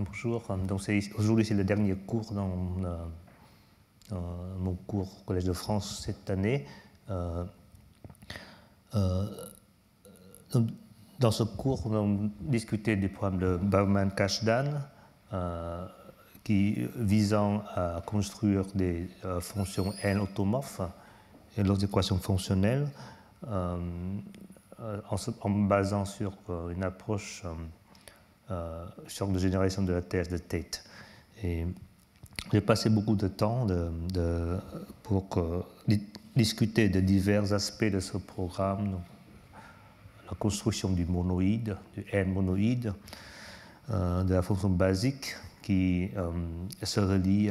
bonjour. Donc aujourd'hui c'est le dernier cours dans mon cours au Collège de France cette année. dans ce cours, on a discuté du de Bauman-Cashdan, qui visant à construire des fonctions N automorphes et leurs équations fonctionnelles. Euh, en, me basant sur euh, une approche euh, sur de génération de la thèse de Tate. Et j'ai passé beaucoup de temps pour discuter de divers aspects de ce programme, la construction du monoïde, du N monoïde, de la fonction basique qui se relie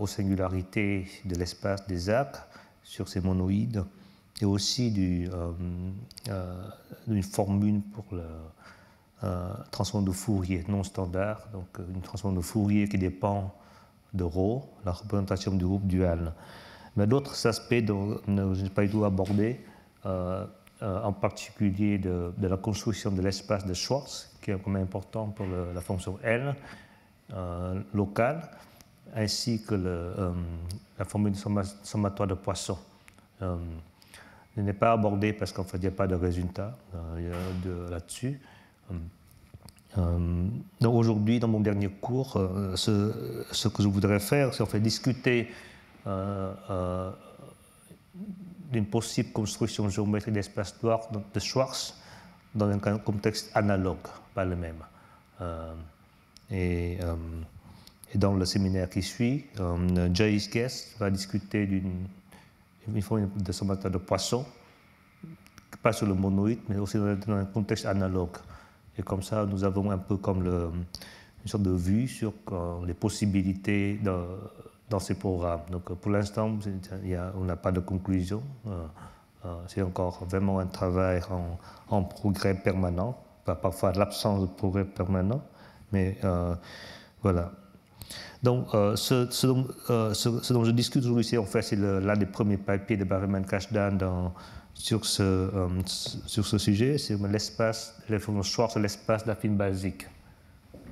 aux singularités de l'espace des arcs sur ces monoïdes et aussi euh, euh, d'une formule pour le euh, transform de Fourier non standard, donc une transforme de Fourier qui dépend de ρ, la représentation du groupe dual. Mais d'autres aspects dont je n'ai pas du tout abordé, en particulier de, la construction de l'espace de Schwartz, qui est quand même important pour la fonction L locale, ainsi que la formule sommatoire de Poisson je n'ai pas abordé parce qu'en fait, il n'y a pas de résultat euh, là-dessus. Euh, euh, donc aujourd'hui, dans mon dernier cours, ce, ce, que je voudrais faire, c'est en fait discuter d'une possible construction géométrique d'espace noir de Schwartz dans un contexte analogue, pas le même. et, dans le séminaire qui suit, Jay Guest va discuter d'une font des sommateur de poissons, pas sur le monoïde, mais aussi dans un contexte analogue. Et comme ça, nous avons un peu comme une sorte de vue sur euh, les possibilités dans ces programmes. Donc pour l'instant, on n'a pas de conclusion. Euh, euh, c'est encore vraiment un travail en, progrès permanent, parfois l'absence de progrès permanent, mais voilà. Donc, euh, euh, ce, dont, je discute aujourd'hui, en fait, c'est l'un des premiers papiers de Barryman Kashdan sur, ce, euh, sur ce sujet, c'est l'espace, sur l'espace d'affine basique.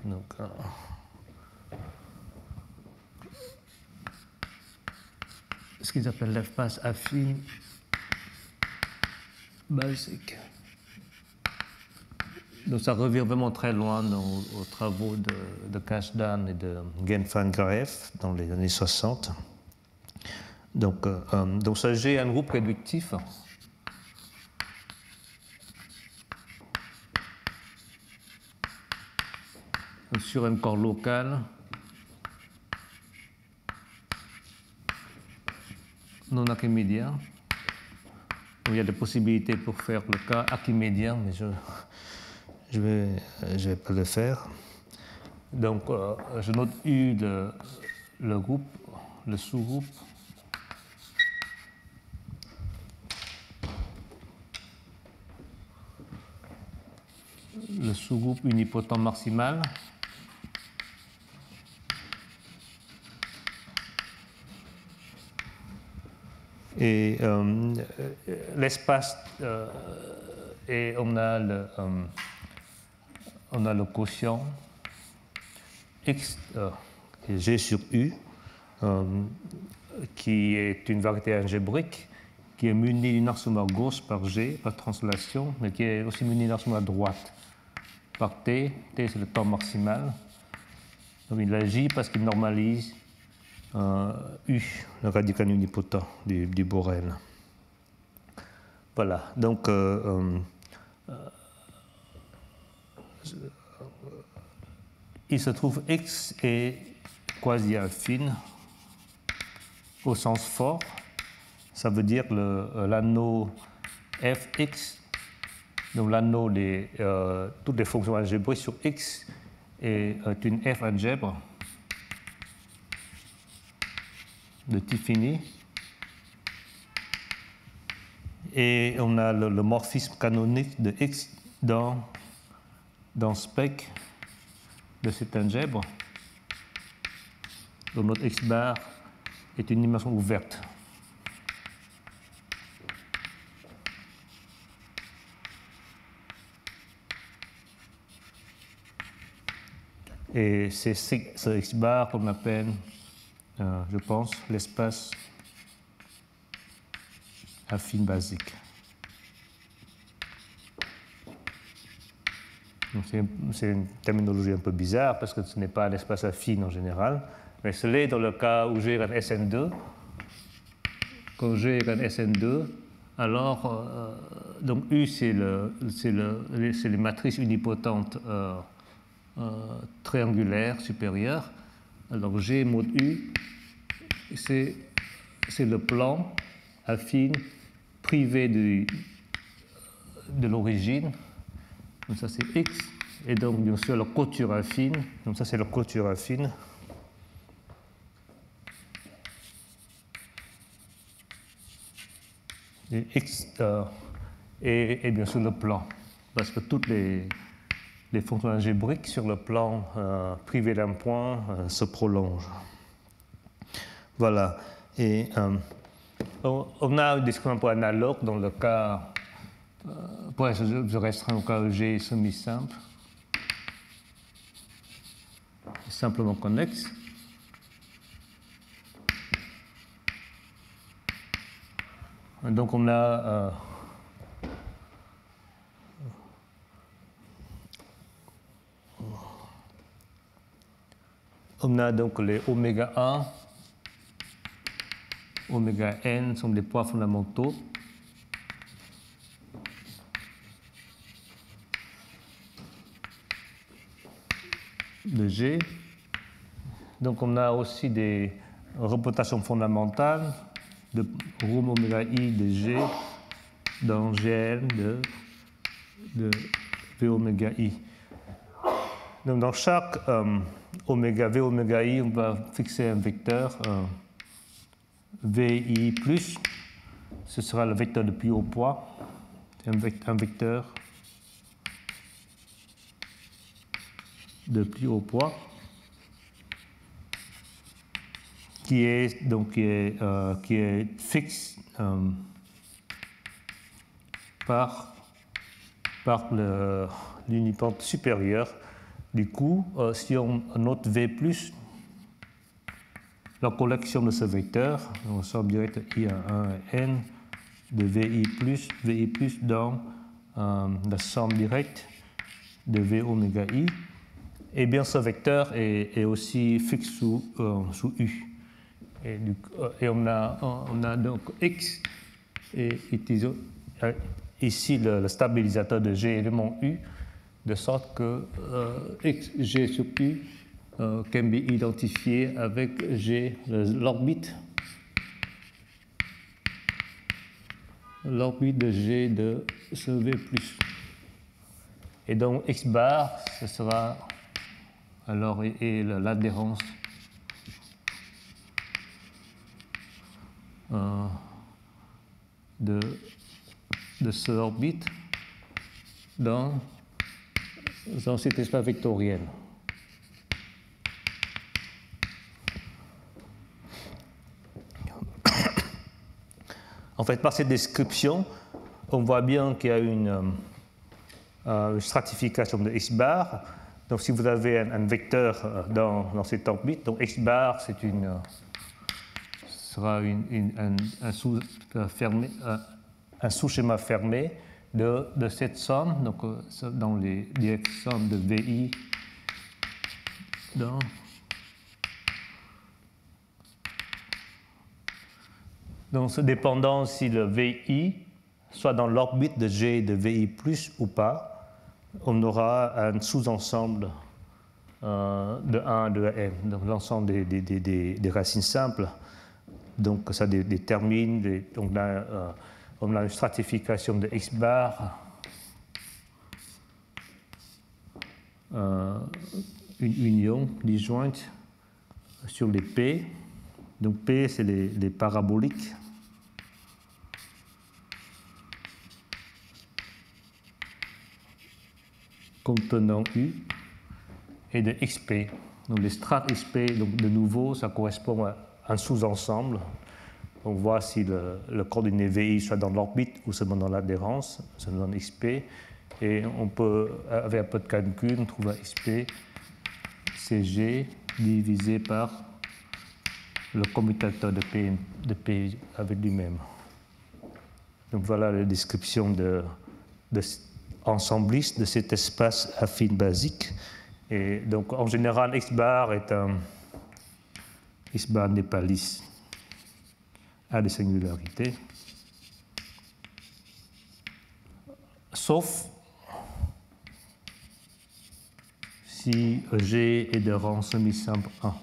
Donc, ce qu'ils appellent l'espace affine basique? Donc ça revient vraiment très loin aux, travaux de, de et de Genfangraef dans les années 60. Donc, euh, euh, donc ça j'ai un groupe réductif. Sur un corps local non archimédien. Il y a des possibilités pour faire le cas archimédien, mais je je vais, je vais pas le faire. Donc, euh, je note U le, le groupe, le sous-groupe. Le sous-groupe unipotent maximal. Et euh, l'espace, euh, on a le on a le quotient x, euh, g sur u, euh, qui est une variété algébrique, qui est munie d'une à gauche par g, par translation, mais qui est aussi munie d'une à droite par t. t, c'est le temps maximal. Donc il agit parce qu'il normalise euh, u, le radical unipotent du, Borel. Voilà, donc il se trouve X est quasi-affine au sens fort. Ça veut dire euh, l'anneau fx, donc l'anneau de euh, toutes les fonctions algébriques sur x est euh, une f algèbre de fini. Et on a le, morphisme canonique de x dans dans spec de cet algèbre, dont notre x bar est une dimension ouverte. Et c'est ce X bar qu'on appelle, euh, je pense, l'espace affine basique. C'est une terminologie un peu bizarre parce que ce n'est pas l'espace affine en général, mais ce l'est dans le cas où j'ai un SN2. Quand j'ai un SN2, alors euh, donc U c'est le, le, les matrices unipotentes euh, euh, triangulaires supérieures. Alors G mod U, c'est le plan affine privé de, de l'origine donc ça c'est X. Et donc bien sûr la couture affine. Donc ça c'est la couture affine. Et X euh, et, bien sûr le plan. Parce que toutes les, les fonctions algébriques sur le plan euh, privé d'un point euh, se prolongent. Voilà. Et on a des un peu analogues dans le cas pour je restreins au cas G semi-simple, simplement connexe. Donc on a on a donc les oméga 1, oméga n sont des poids fondamentaux. de G. Donc on a aussi des représentations fondamentales de ρ oméga i de G dans GL de, de V oméga i. Donc dans chaque euh, oméga V oméga i, on va fixer un vecteur euh, VI+, ce sera le vecteur de plus haut poids, un, un vecteur de plus haut poids, qui est, donc, qui est, euh, qui est fixe euh, par, par l'unipente supérieure. Du coup, euh, si on note V, la collection de ce vecteur, on sort direct I à 1 et N de VI, VI dans la somme directe de V oméga I. Et bien ce vecteur est, aussi fixe sous, euh, sous U. Et, euh, on, a, on a donc X et, euh, ici le, stabilisateur de G élément U, de sorte que X, G sur U can be identifié avec G, l'orbite l'orbite de G de ce V+. Et donc X bar, ce sera alors et, l'adhérence euh, de, de ce orbite dans, dans cet espace vectoriel. En fait, par cette description, on voit bien qu'il y a une, euh, stratification de X bar donc si vous avez un, vecteur euh, dans, dans, cette orbite, donc x bar c'est une, euh, sera un, euh, un sous-schéma fermé de, cette somme, donc dans les directions de VI dans Donc, dépendant si le VI soit dans l'orbite de G de VI ou pas, on aura un sous-ensemble euh, de 1 de m, donc l'ensemble des, racines simples. Donc ça détermine, euh, on a une stratification de x bar, euh, une union disjointe sur les p. Donc p, c'est les paraboliques contenant U et de XP. Donc les strates XP, de nouveau, ça correspond à un sous-ensemble. On voit si le, le, coordonné VI soit dans l'orbite ou seulement dans l'adhérence, ça nous donne XP. Et on peut, avec un peu de calcul, on trouve XP, CG divisé par le commutateur de P, de P avec lui-même. Donc voilà la description de, de ensembliste de cet espace affine basique. Et donc en général, X bar est un X bar n'est pas lisse à des singularités. Sauf si G est de rang semi-simple 1.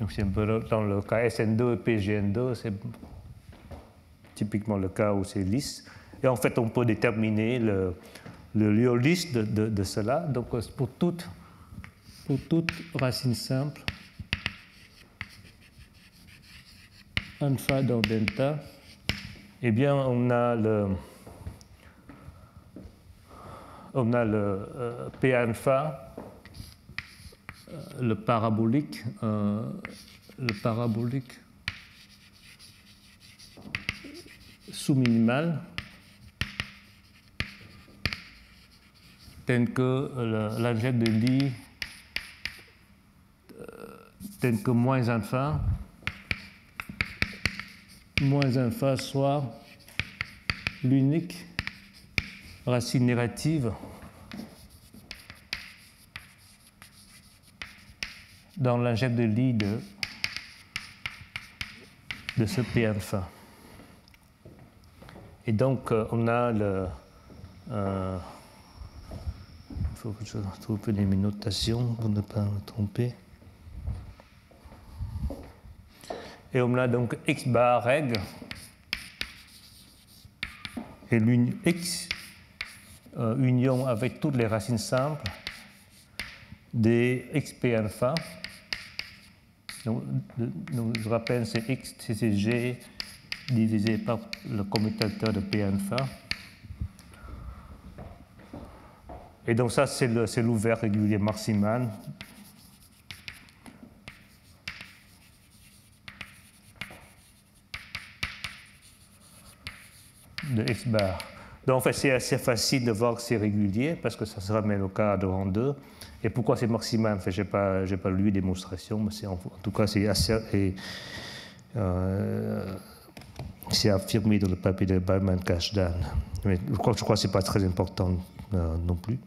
Donc c'est un peu dans le cas SN2 et PGN2, c'est typiquement le cas où c'est lisse. Et en fait, on peut déterminer le, le lieu lisse de, de, cela. Donc pour toute, pour toute racine simple, alpha dans delta, eh bien, on a le, on a le euh, P alpha, euh, le parabolique, euh, le parabolique sous-minimal, tel que l'algèbre de Lie, tel que moins alpha, moins alpha soit l'unique racine négative dans l'algèbre de Lie de, de ce P alpha. Et donc, euh, on a le. Euh, faut que je trouve les notations pour ne pas me tromper. Et on a donc x bar règle et l'union x euh, union avec toutes les racines simples des xp alpha. Donc, je rappelle, c'est x, c'est g divisé par le commutateur de p alpha. Et donc ça, c'est l'ouvert régulier maximal de x bar. Donc en fait, c'est assez facile de voir que c'est régulier parce que ça se ramène au cas de rang 2. Et pourquoi c'est maximal en fait, Je n'ai pas, pas lu les démonstrations, mais en, en, tout cas, euh, c'est affirmé dans le papier de Bauman Kashdan. Mais je crois, je crois que ce n'est pas très important non plus.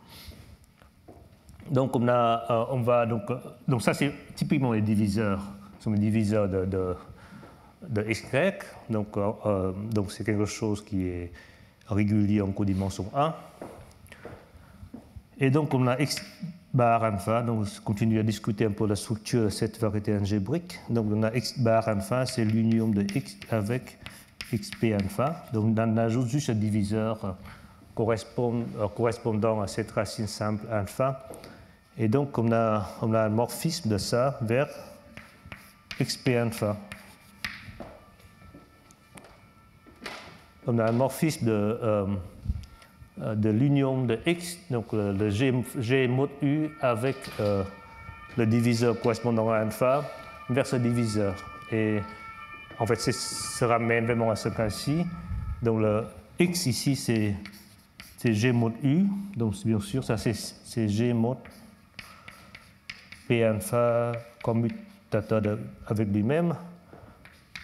Donc, on, a, euh, on va donc, donc ça, c'est typiquement les diviseurs. Sont les diviseurs de, de de x Donc, euh, euh, donc c'est quelque chose qui est régulier en codimension 1. Et donc, on a x bar alpha. Donc, on continue à discuter un peu la structure de cette variété algébrique. Donc, on a x bar alpha, c'est l'union de x avec xp alpha. Donc, on ajoute juste un diviseur euh, correspondant à cette racine simple alpha. Et donc, on a, un morphisme de ça vers xp alpha. on a un morphisme de, euh, euh, de l'union de x, donc le, G, G, mod U avec euh, le diviseur correspondant à alpha vers ce diviseur. Et en fait, ça ramène vraiment à ce cas-ci. Donc le x ici, c'est G mod U. Donc bien sûr, ça c'est G mod P alpha commutateur avec lui-même.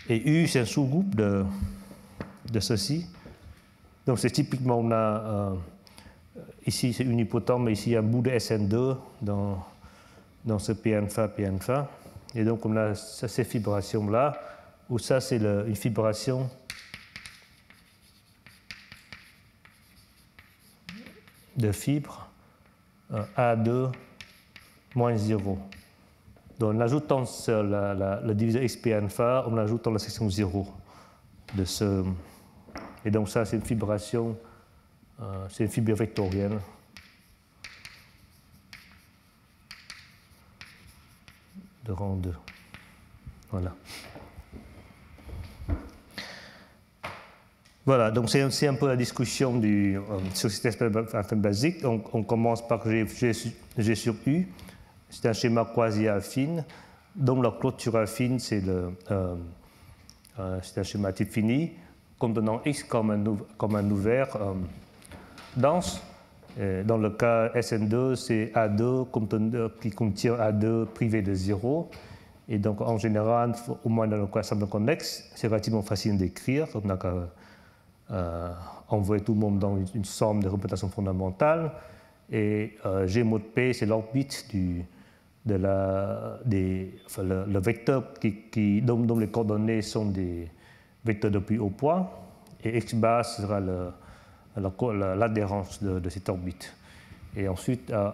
Et U, c'est un sous-groupe de, de ceci. Donc c'est typiquement, on a, euh, ici c'est unipotent, mais ici un bout de SN2 dans, dans ce PNFA, PNFA. Et donc on a ces fibrations-là, où ça c'est une fibration de fibre euh, A2 moins 0. Donc en ajoutant la, la, le diviseur on ajoute la section 0 de ce, et donc ça, c'est une fibration, euh, c'est une fibre vectorielle. de rang 2. Voilà. Voilà, donc c'est un peu la discussion euh, sur cet espace basique. On, commence par G, G, sur U. C'est un schéma quasi-affine, dont la clôture affine, c'est euh, euh, un schéma type fini contenant x comme un, ouvert dense. dans le cas SN2, c'est A2 qui contient A2 privé de 0. Et donc, en général, au moins dans le cas simple connexe, c'est relativement facile d'écrire. On n'a euh, envoyer tout le monde dans une, somme de représentation fondamentale. Et euh, G mod P, c'est l'orbite du, de la, des, le, vecteur qui, qui, dont, les coordonnées sont des vecteurs de plus haut point. Et x bar sera l'adhérence de, cette orbite. Et ensuite, euh,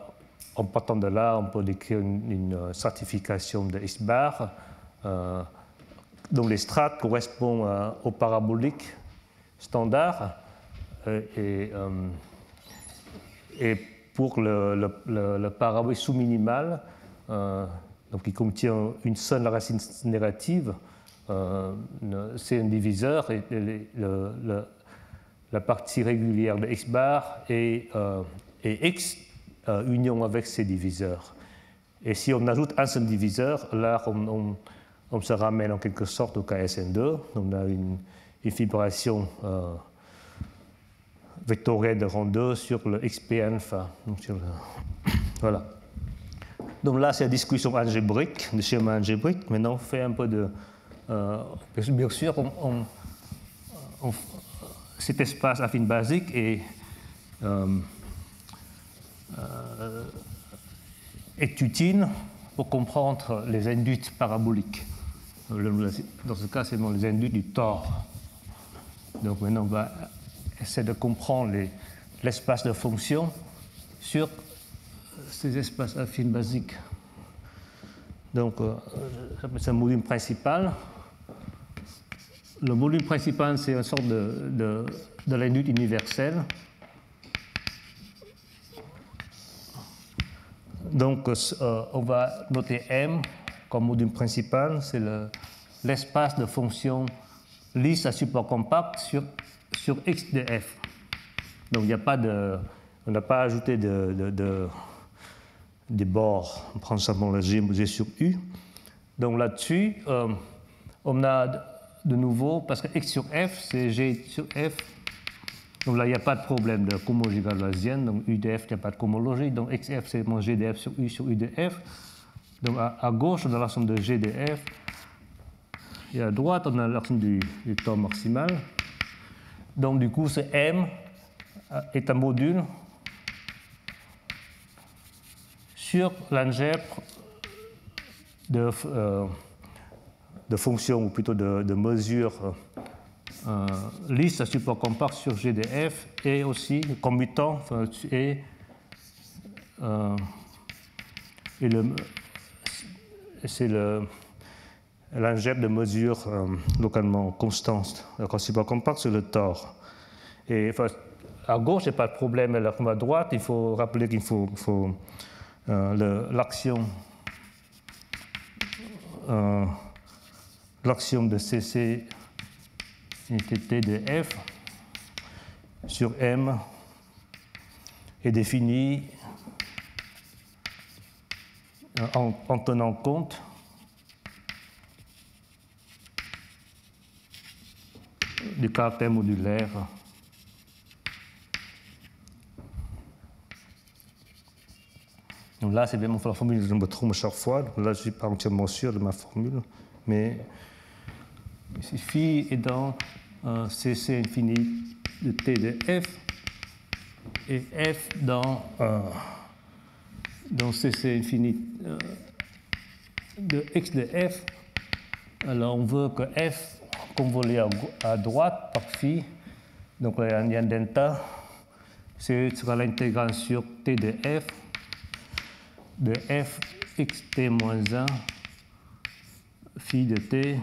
en partant de là, on peut décrire une, certification de x bar euh, dont les strates correspondent euh, au parabolique standard euh, et, et, pour le, le, parabolique sous-minimal, donc qui contient une seule racine négative, c'est un diviseur et la partie régulière de x bar est, est x euh, union avec ces diviseurs. Et si on ajoute un seul diviseur, là, on, se ramène en quelque sorte au KSN2. On a une, une fibration euh, vectorielle de rang 2 sur le XP alpha. Donc, voilà. Donc là, c'est la discussion algébrique, le schéma algébrique. Maintenant, on fait un peu de. Euh, bien sûr, cet espace affine basique est. Euh, est utile pour comprendre les induits paraboliques. Dans ce cas, c'est les induits du tort. Donc maintenant, on va essayer de comprendre l'espace de fonction sur ces espaces affines basiques. Donc, euh, c'est un module principal. Le module principal, c'est une sorte de, de, de l'induit universel Donc, euh, on va noter M comme module principal, c'est l'espace de fonction lisse à support compact sur, sur X de F. Donc, il n'y a pas de, on n'a pas ajouté de, de, des bords. On prend simplement le G, sur U. Donc là-dessus, euh, on a de nouveau, parce que X sur F, c'est G sur F donc là, il n'y a pas de problème de cohomologie galoisienne. Donc UDF, il n'y a pas de cohomologie. Donc XF, c'est mon GDF sur U sur UDF. Donc à, gauche, on a l'ensemble de GDF. Et à droite, on a l'ensemble du, temps maximal. Donc du coup, ce M est un module sur l'algèbre de, euh, de fonctions, ou plutôt de, de mesures euh, à support compact sur GDF et aussi commutant et, euh, et c'est l'algèbre de mesure euh, localement constante, donc support compact sur le tort. Et à gauche, il n'y a pas de problème, mais à droite, il faut rappeler qu'il faut, faut l'action l'action de CC de f sur m est définie en, en tenant compte du caractère modulaire Donc là, c'est vraiment la formule, je me trompe chaque fois. là, je ne suis pas entièrement sûr de ma formule. Mais il phi est dans CC infini de T de F et F dans, euh, dans CC infini euh, de X de F. Alors on veut que F convolé à, à droite par phi, donc un delta, c'est sera sur T de F de F xt moins 1 phi de T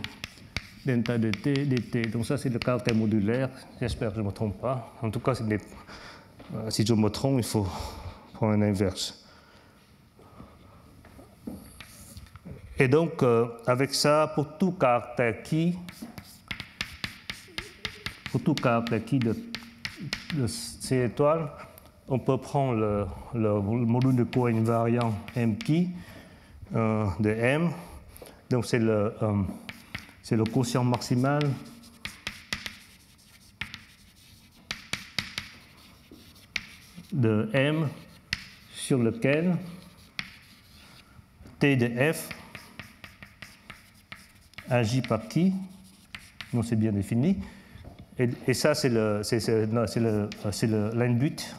delta de t dt. Donc ça, c'est le caractère modulaire. J'espère que je ne me trompe pas. En tout cas, euh, si je me trompe, il faut prendre l'inverse. Et donc, euh, avec ça, pour tout caractère qui, pour tout câble qui de, ces étoiles, on peut prendre le, module de co-invariant M qui euh, de M. Donc c'est le, euh, c'est le quotient maximal de M sur lequel T de F agit par qui. Non, c'est bien défini. Et, ça, c'est l'inbut.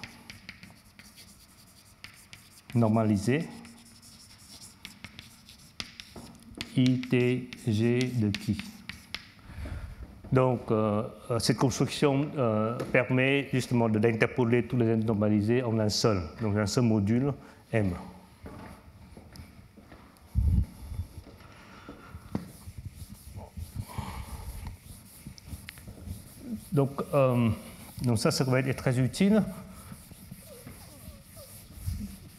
Normalisé. ITG de qui donc, euh, cette construction euh, permet justement d'interpoler tous les normalisés en un seul, donc un seul module M. Donc, donc ça, ça va être très utile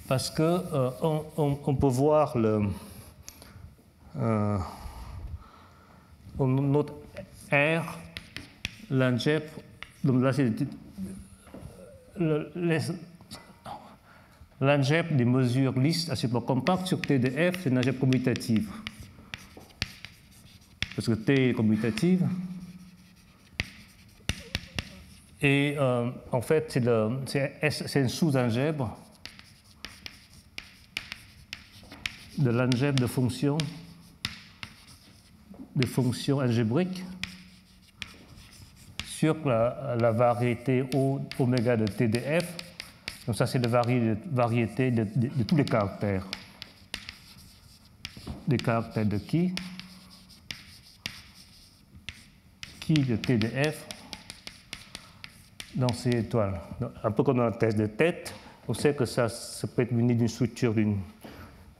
parce que on, peut voir le, notre R, l'algèbre, donc là c'est l'algèbre des mesures lisses à support compact sur T de F, c'est une commutative. Parce que T est commutative. Et euh, en fait, c'est une sous-algèbre de l'algèbre de fonctions, de fonctions algébriques sur la, variété oméga de TDF. Donc ça, c'est la variété de, tous les caractères. Des caractères de qui? Qui de TDF dans ces étoiles. un peu comme dans la thèse de tête, on sait que ça, peut être muni d'une structure d'une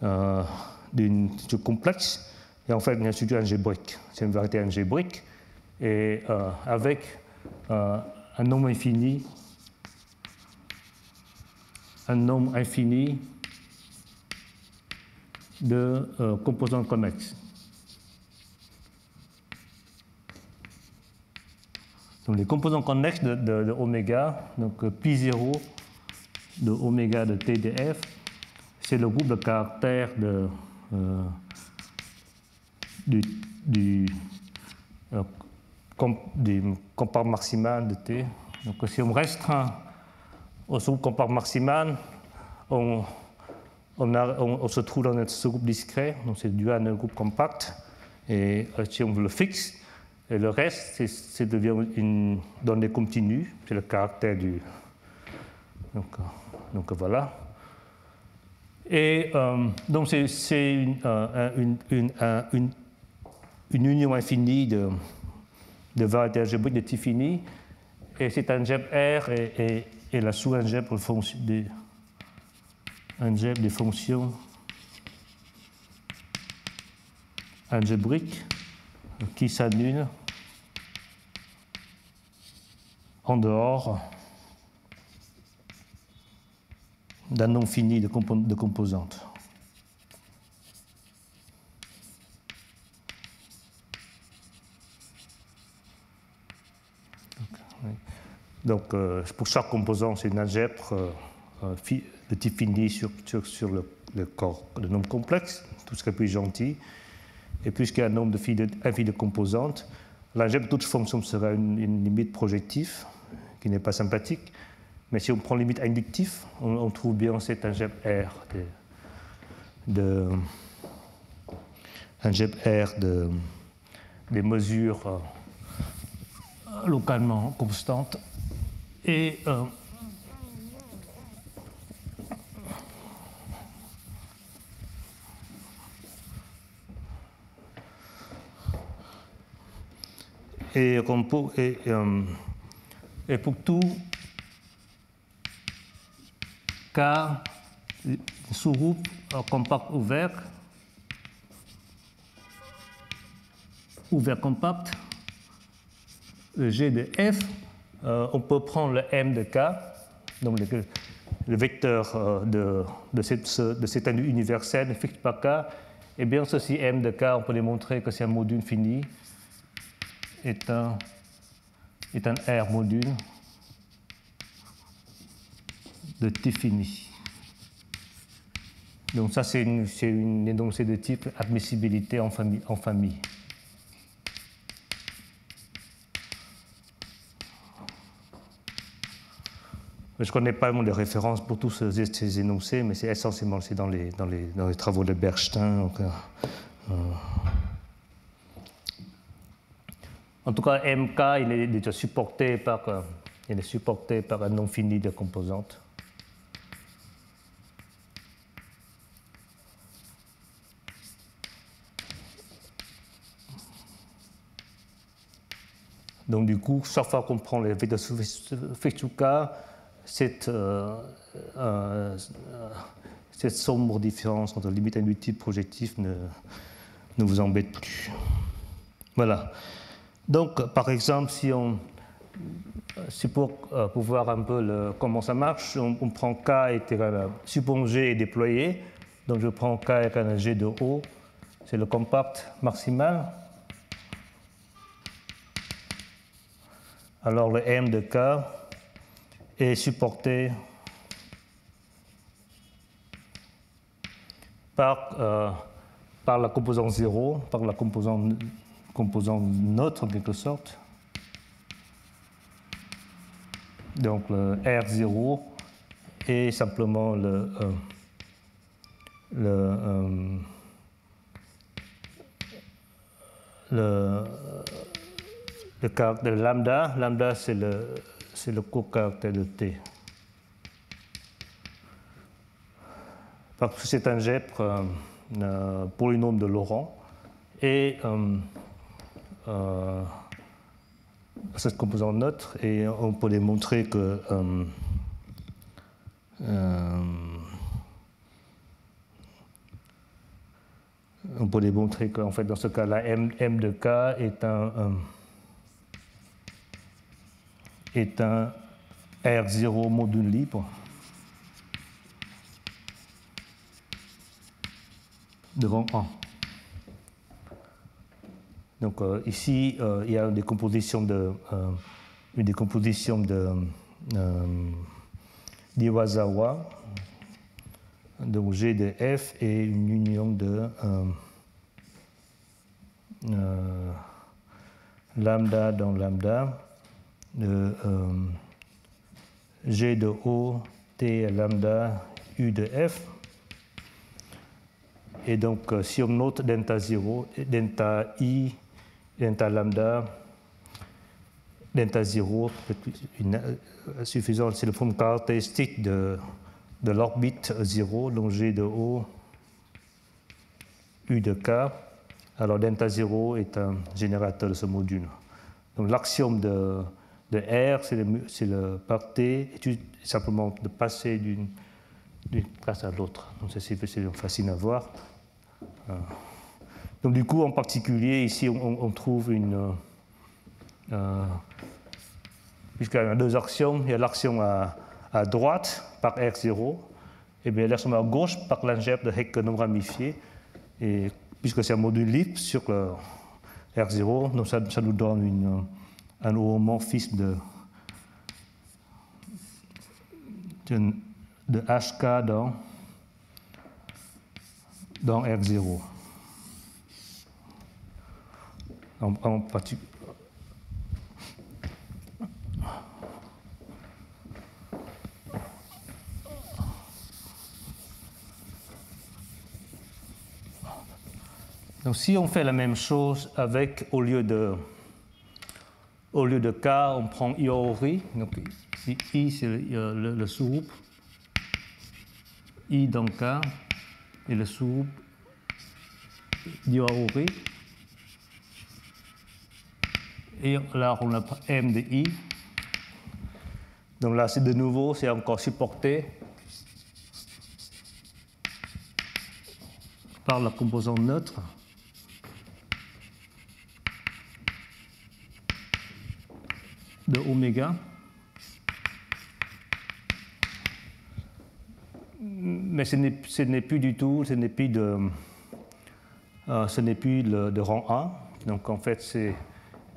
euh, complexe, et en fait une structure algébrique. C'est une variété algébrique, et euh, avec euh, un nombre infini, un nombre infini de euh, composants connexes. Donc les composants connexes de, de, oméga, donc euh, pi 0 de oméga de TDF, c'est le groupe de caractères de, du, du du compare maximal de T. Donc si on restreint au sous-compare maximal, on, se trouve dans ce groupe discret, donc c'est dû à un groupe compact. Et euh, si on le fixe, et le reste, c'est devient une donnée continue, c'est le caractère du. Donc, euh, donc voilà. Et euh, donc c'est une, une, une, une, union infinie de, de variété algébrique de Tifini, et c'est un algèbre R et, et, la sous-algèbre des, des fonctions algébriques qui s'annulent en dehors d'un nombre fini de, de composantes. Donc, euh, pour chaque composant, c'est une algèbre euh, euh, de type fini sur, sur, le, corps, le nombre complexe, tout ce qui est plus gentil. Et puisqu'il y a un nombre de de composantes, l'algèbre de toute fonction sera une, limite projective, qui n'est pas sympathique. Mais si on prend limite inductive, on, trouve bien cette algèbre R de, algèbre R de, des mesures localement constantes et euh, et, et, euh, et, pour tout cas sous-groupe compact ouvert, ouvert compact, G de F euh, on peut prendre le m de k, donc le, vecteur euh, de, de, cette, universel fixe par k, et bien ceci m de k, on peut démontrer que c'est un module fini, est un, est un R module de T fini. Donc ça, c'est une, une énoncé de type admissibilité en famille. En famille. je ne connais pas les références pour tous ces, énoncés, mais c'est essentiellement dans les, dans, les, dans les, travaux de Bernstein. Euh, en tout cas, MK, il est déjà supporté par, euh, il est un nombre fini de composantes. Donc du coup, chaque fois qu'on prend les vecteurs Fetchuka, cette, euh, euh, cette sombre différence entre limite et projectif ne, ne vous embête plus. Voilà. Donc, par exemple, si on, c'est pour, euh, voir un peu le, comment ça marche, on, prend K égal à, suppose G est déployé, donc je prends K égal à G de O, c'est le compact maximal. Alors le M de K est supporté par, euh, par la composante 0, par la composante composant neutre en quelque sorte. Donc le R0 est simplement le, euh, le, euh, le, caractère lambda. Lambda, c'est le, c'est le co-caractère de T. Parce que c'est un algèbre euh, polynôme de Laurent. Et euh, cette composante neutre et on peut démontrer que euh, euh, on peut démontrer qu'en fait dans ce cas-là M, M, de K est un, est un R0 module libre devant 1. Donc euh, ici, euh, il y a une décomposition de, euh, une décomposition de d'Iwasawa, donc G de F et une union de lambda dans lambda, de G de O, T lambda, U de F. Et donc, si on note delta 0, delta I delta lambda, delta 0, suffisant, c'est le forme caractéristique de, l'orbite 0, donc G de O, U de K. Alors delta 0 est un générateur de ce module. Donc l'axiome de, R, c'est le, le par simplement de passer d'une place à l'autre. Donc c'est facile à voir. Euh, donc du coup, en particulier, ici, on, trouve une... Euh, euh, puisqu'il y a deux actions, il y a l'action à, droite par R0, et bien l'action à gauche par l'ingèbre de Hecke non ramifié. Et puisque c'est un module libre sur le R0, donc ça, nous donne une, un homomorphisme de, de, de HK dans, dans R0. Donc si on fait la même chose avec, au lieu de, au lieu de K, on prend Iori, donc I c'est le, le, sous I dans K, et le sous Iori. Et là, on a M de I. Donc là, c'est de nouveau, c'est encore supporté par la composante neutre. de oméga. Mais ce n'est plus du tout, ce n'est plus de, euh, ce plus de rang 1. Donc en fait, c'est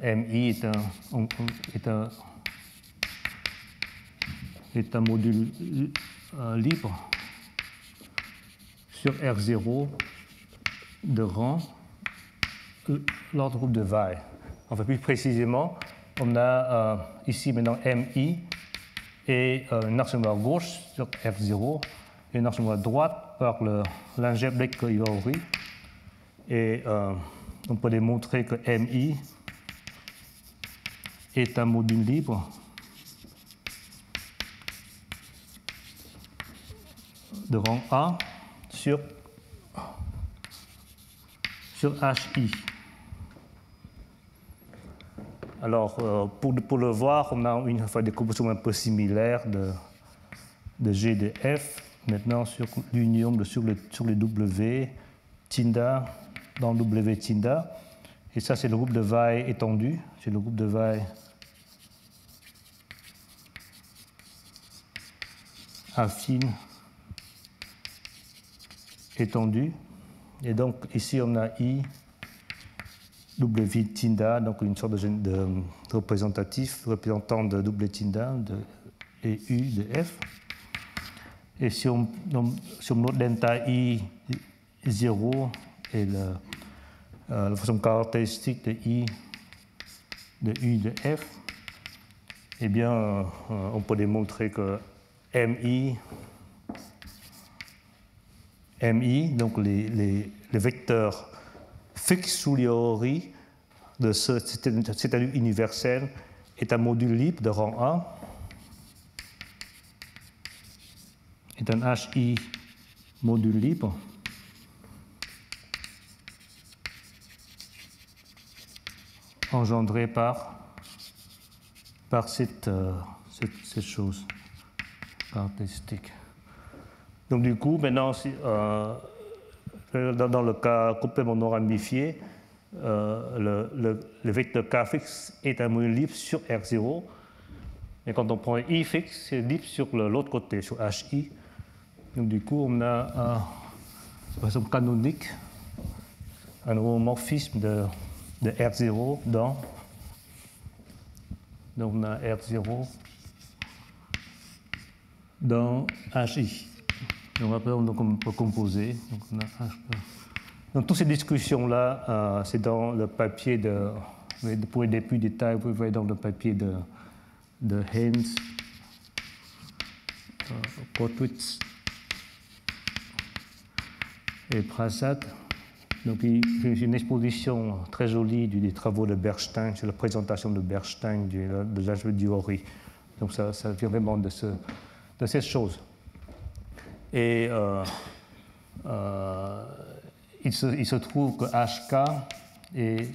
MI est un, est module euh, libre sur R0 de rang l'ordre groupe de Weil. Enfin, plus précisément, on a euh, ici maintenant MI et une axe à gauche sur R0 et une à droite par l'algèbre Iori. Et on peut démontrer que MI est un module libre de rang A sur, sur HI. Alors, euh, pour, pour, le voir, on a une des compositions un peu similaires de, de G et de F, maintenant sur l'union sur les, sur W, Tinda, dans W Tinda. Et ça, c'est le groupe de Weil étendu. C'est le groupe de Weil affine étendu. Et donc ici on a I, W Tinda, donc une sorte de, représentatif représentant de W Tinda de, et U de F. Et si on, note delta I 0 et euh, la façon caractéristique de I de U de F, eh bien, euh, on peut démontrer que MI, MI donc les, les, les vecteurs sous de ce, cet universel, est un module libre de rang 1, est un HI module libre. engendré par, par cette, euh, chose Donc du coup, maintenant, euh, dans, le cas complètement non ramifié, euh, le, vecteur k fixe est un module libre sur R0. Et quand on prend i fixe, c'est libre sur l'autre côté, sur hi. Donc du coup, on a un, canonique un homomorphisme de R0 dans. Donc on a R0 dans HI. Donc après, on peut composer. Donc, on a Donc toutes ces discussions-là, euh, c'est dans le papier de. Pour les plus détails, vous voyez dans le papier de, de Haynes, euh, et Prasad. Donc, a une exposition très jolie des travaux de Bernstein sur la présentation de Bernstein de l'âge du Hori. Donc, ça, ça vient vraiment de, ce, de cette chose. Et euh, euh, il, se, trouve que HK et,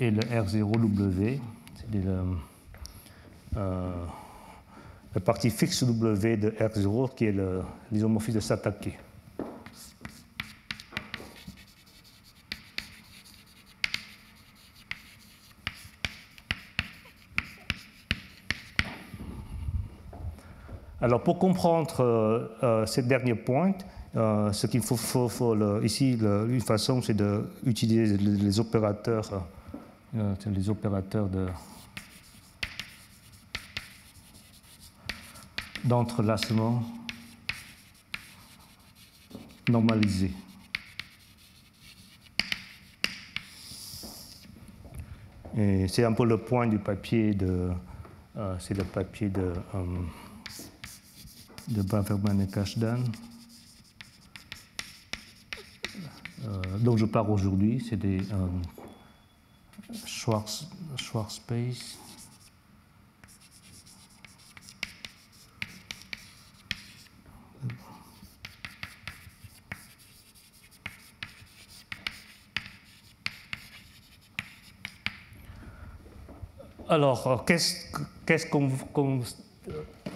et le R0W, c'est euh, la partie fixe W de R0 qui est l'isomorphisme de Satake. Alors pour comprendre euh, euh, ce dernier point, euh, ce qu'il faut, ici, une façon, c'est d'utiliser les, opérateurs, les opérateurs de, d'entrelacement normalisé. Et c'est un peu le point du papier de, c'est le papier de de Baverman et Kashdan, euh, dont je parle aujourd'hui, c'est des euh, Schwarz, Schwarzspace. Alors, qu'est-ce qu'on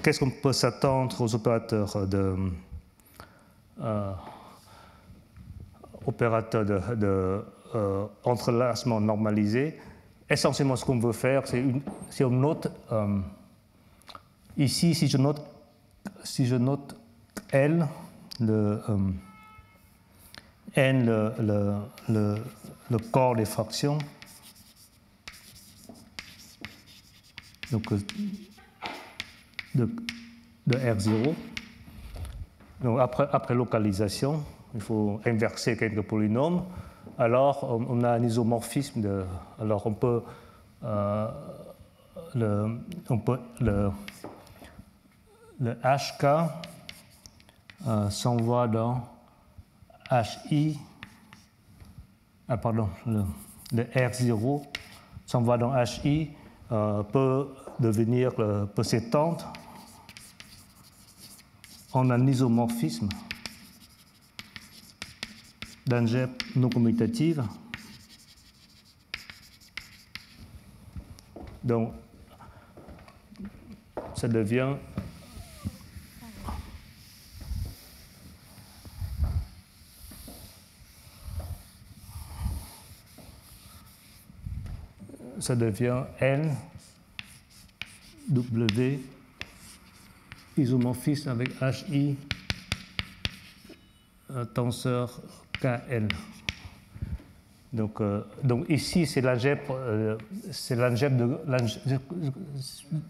qu'est-ce qu'on peut s'attendre aux opérateurs de, euh, opérateurs de, euh, entrelacement normalisé? Essentiellement, ce qu'on veut faire, c'est si on note euh, ici, si je note, si je note L, le N, le, le, le, corps des fractions, donc de, R0. Donc après, après, localisation, il faut inverser quelques polynômes. Alors, on, a un isomorphisme. De, alors, on peut euh, le, on peut, le, HK euh, s'envoie dans HI, ah, pardon, le, le R0 s'envoie dans HI, euh, peut devenir, euh, s'étendre en un isomorphisme d'algèbre non commutative. Donc, ça devient ça devient W, isomorphisme avec HI, tenseur KL. Donc, euh, donc ici, c'est l'algèbre, euh, c'est l'algèbre de. Je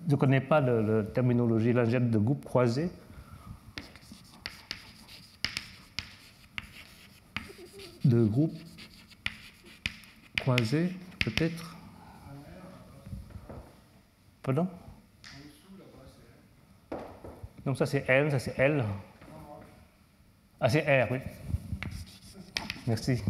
ne connais pas la terminologie, l'algèbre de groupe croisé. De groupe croisé, peut-être? Pardon? Donc ça c'est L, ça c'est L. Ah c'est R, oui. Merci.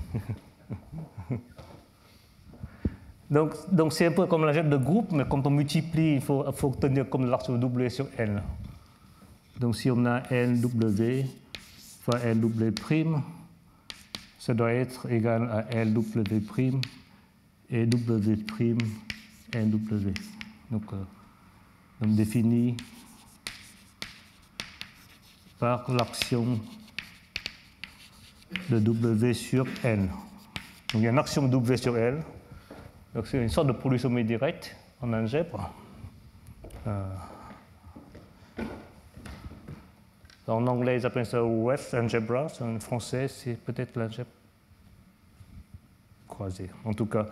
Donc, donc c'est un peu comme l'algèbre de groupe, mais quand on multiplie, il faut, faut obtenir comme l'axe W sur L. Donc si on a LW fois LW', ça doit être égal à LW' et W' NW. Donc, euh, donc défini par l'action de W sur L. Donc il y a une action W sur L. Donc c'est une sorte de polysomie directe en algèbre. Euh, en anglais, ils appellent ça West algebra. En français, c'est peut-être l'algèbre croisée. En tout cas,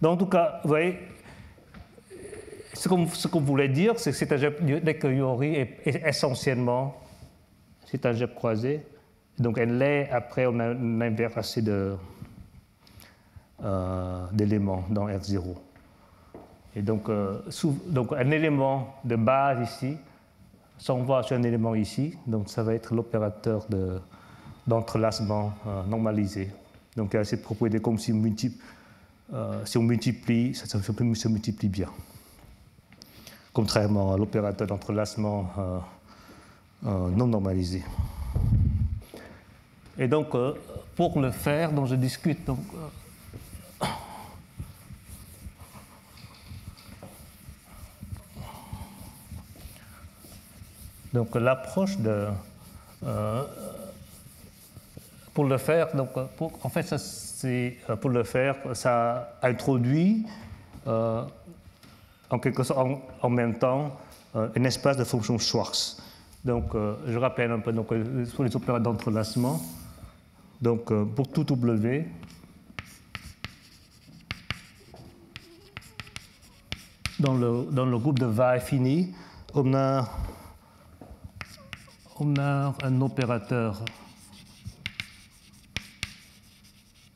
donc, tout cas, vous voyez, ce qu'on voulait dire, c'est que cette algèbre est, est essentiellement cette algèbre croisée. Donc elle l'est, après on a une assez euh, d'éléments dans R0. Et donc, euh, donc, un élément de base ici s'envoie sur un élément ici, donc ça va être l'opérateur d'entrelacement euh, normalisé. Donc il a cette propriété comme si, si on multiplie, ça se multiplie bien contrairement à l'opérateur d'entrelacement non normalisé. Et donc, euh, pour le faire, donc je discute donc, l'approche de pour le faire, donc en fait, ça, pour le faire, ça introduit en quelque sorte en, même temps euh, un espace de fonction Schwarz. Donc, euh, je rappelle un peu donc, euh, sur les opérateurs d'entrelacement. Donc, pour tout W, dans le, dans le groupe de va fini, on a, on a un opérateur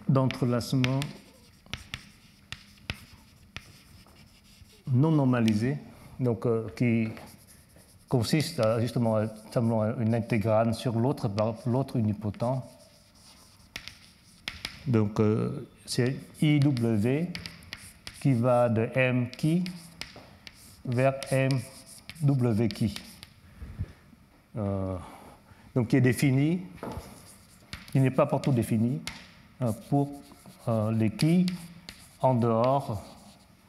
d'entrelacement non normalisé, donc, euh, qui consiste à, justement à, une intégrale sur l'autre l'autre unipotent. Donc euh, c'est IW qui va de M qui vers MW qui. Euh, donc qui est défini, il n'est pas partout défini, pour les qui en dehors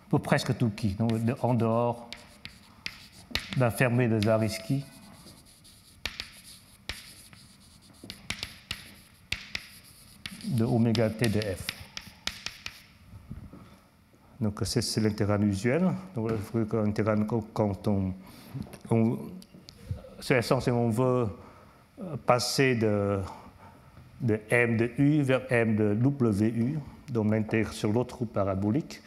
pour presque tout qui, donc en dehors d'un fermé de Zariski. de oméga t de f. Donc c'est l'intégrale usuel. Donc l'intégrale quand on, on c'est essentiellement on veut passer de, de m de u vers m de wu, donc on l'intègre sur l'autre parabolique.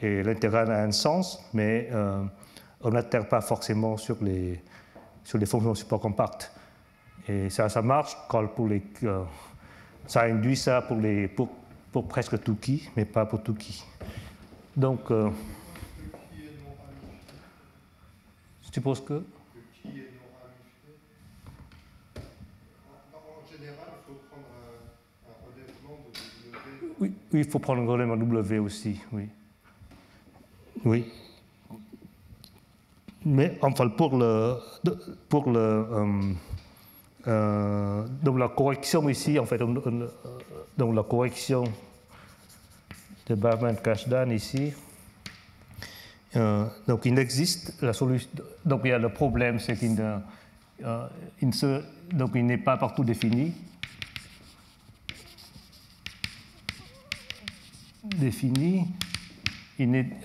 Et l'intégrale a un sens, mais euh, on n'atterre pas forcément sur les, sur les fonctions support compactes. Et ça, ça marche quand pour les, euh, ça induit ça pour, les, pour, pour, presque tout qui, mais pas pour tout qui. Donc, euh, Je suppose que. En il faut prendre un. Oui, il faut prendre un relèvement W aussi, oui. Oui. Mais enfin, pour le. Pour le euh, euh, donc la correction ici, en fait, donc la correction de Barman-Kashdan ici, euh, donc il existe la solution. Donc il y a le problème, c'est qu'il euh, donc il n'est pas partout défini. Défini.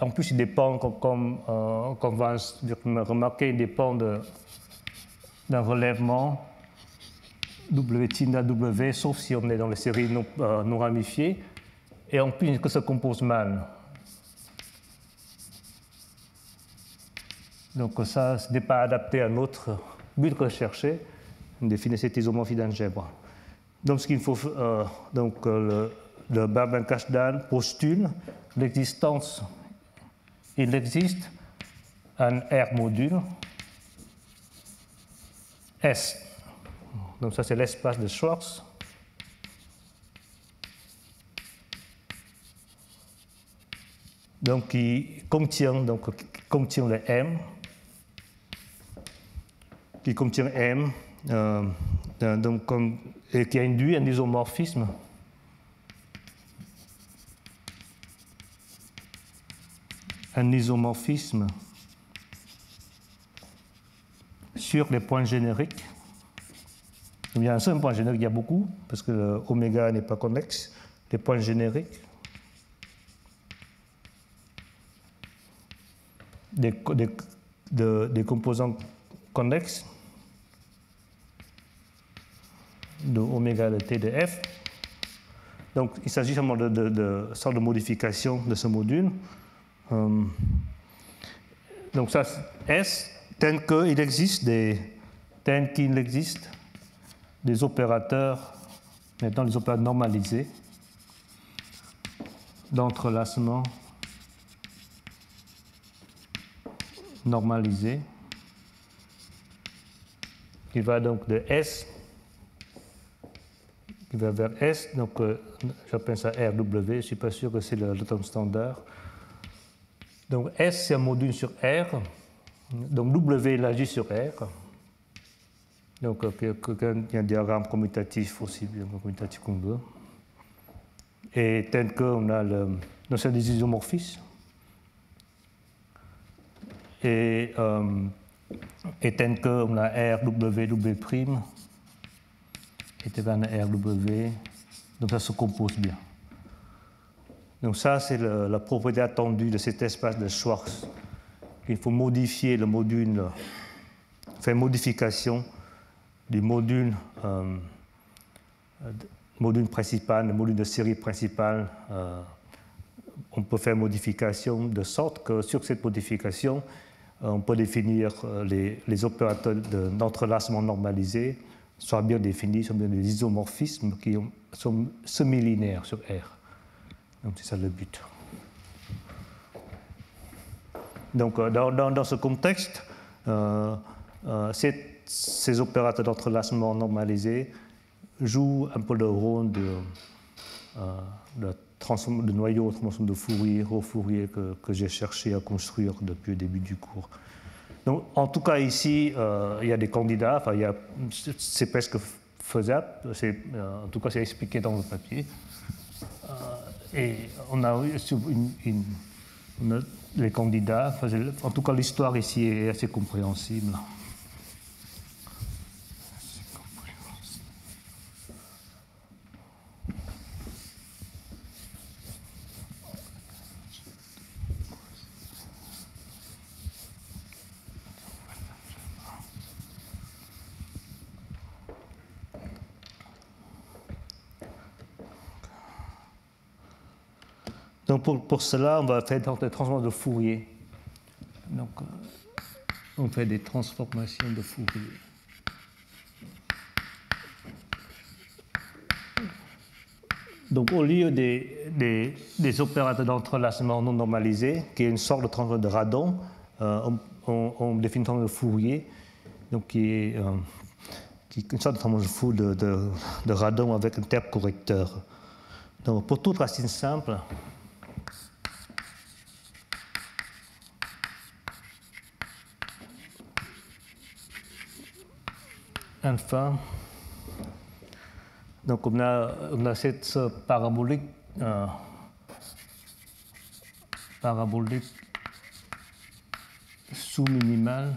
En plus, il dépend, comme, euh, comme va remarquer, il dépend d'un relèvement W tilde W, sauf si on est dans les séries non, non ramifiées, et en plus que ça compose mal. Donc ça, ce n'est pas adapté à notre but recherché, définir cette isomorphie d'algèbre. Donc ce qu'il faut, euh, donc euh, le, le Barben-Kashdan postule l'existence, il existe un R module S. Donc ça c'est l'espace de Schwartz. Donc qui contient, donc, contient le M qui contient M, euh, donc, et qui induit un isomorphisme. Un isomorphisme sur les points génériques. Il y a un seul point générique, il y a beaucoup, parce que oméga n'est pas connexe. Les points génériques. Des, des, composants connexes de oméga de t de f. Donc il s'agit seulement de, de, de, sorte de modification de ce module. Euh, donc ça, S, tel qu'il existe des, qu'il existe des opérateurs, maintenant les opérateurs normalisés, d'entrelacement normalisé, qui va donc de S qui va vers S, donc euh, j'appelle ça RW, je ne suis pas sûr que c'est le, terme standard. Donc S, c'est un module sur R, donc W, il agit sur R. Donc il y a un diagramme commutatif aussi, bien commutatif qu'on veut. Et tel qu'on a le, donc c'est des isomorphismes. Et, euh, et tel a R, W, W', et RW, donc ça se compose bien. Donc ça, c'est la propriété attendue de cet espace de Schwartz. Il faut modifier le module, faire modification du module, euh, module principal, le module de série principale. Euh, on peut faire modification de sorte que sur cette modification, on peut définir euh, les, les opérateurs d'entrelacement normalisés soit bien définis, sont bien des isomorphismes qui sont semi-linéaires sur R. Donc c'est ça le but. Donc euh, dans, dans, ce contexte, euh, euh, ces opérateurs d'entrelacement normalisés jouent un peu le rôle de, de, de noyau de Fourier au Fourier que, que j'ai cherché à construire depuis le début du cours. Donc, en tout cas, ici, euh, il y a des candidats, enfin, c'est presque faisable, euh, en tout cas, c'est expliqué dans le papier. Euh, et on a une, les candidats, en tout cas, l'histoire ici est assez compréhensible. Donc pour, cela, on va faire des transformations de Fourier. Donc euh, on fait des transformations de Fourier. Donc au lieu des, des, opérateurs d'entrelacement non normalisés, qui est une sorte de transformation de radon, euh, on, définit une transformation de Fourier, donc qui est, une sorte de transformation de, de, de, radon avec un terme correcteur. Donc pour toute racine simple, alpha. Donc on a, on a cette parabolique, euh, parabolique sous-minimale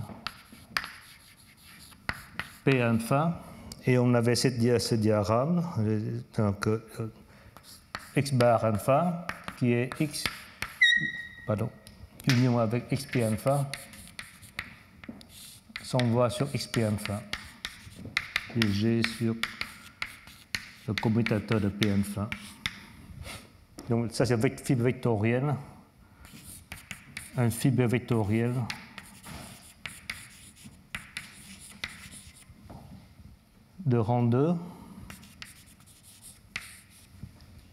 P alpha. Et on avait cette, ce diagramme, donc euh, x bar alpha, qui est x, pardon, union avec xp alpha, s'envoie sur xp alpha. G sur le commutateur de P alpha. Donc ça c'est une fibre vectorielle. Une fibre vectorielle de rang 2.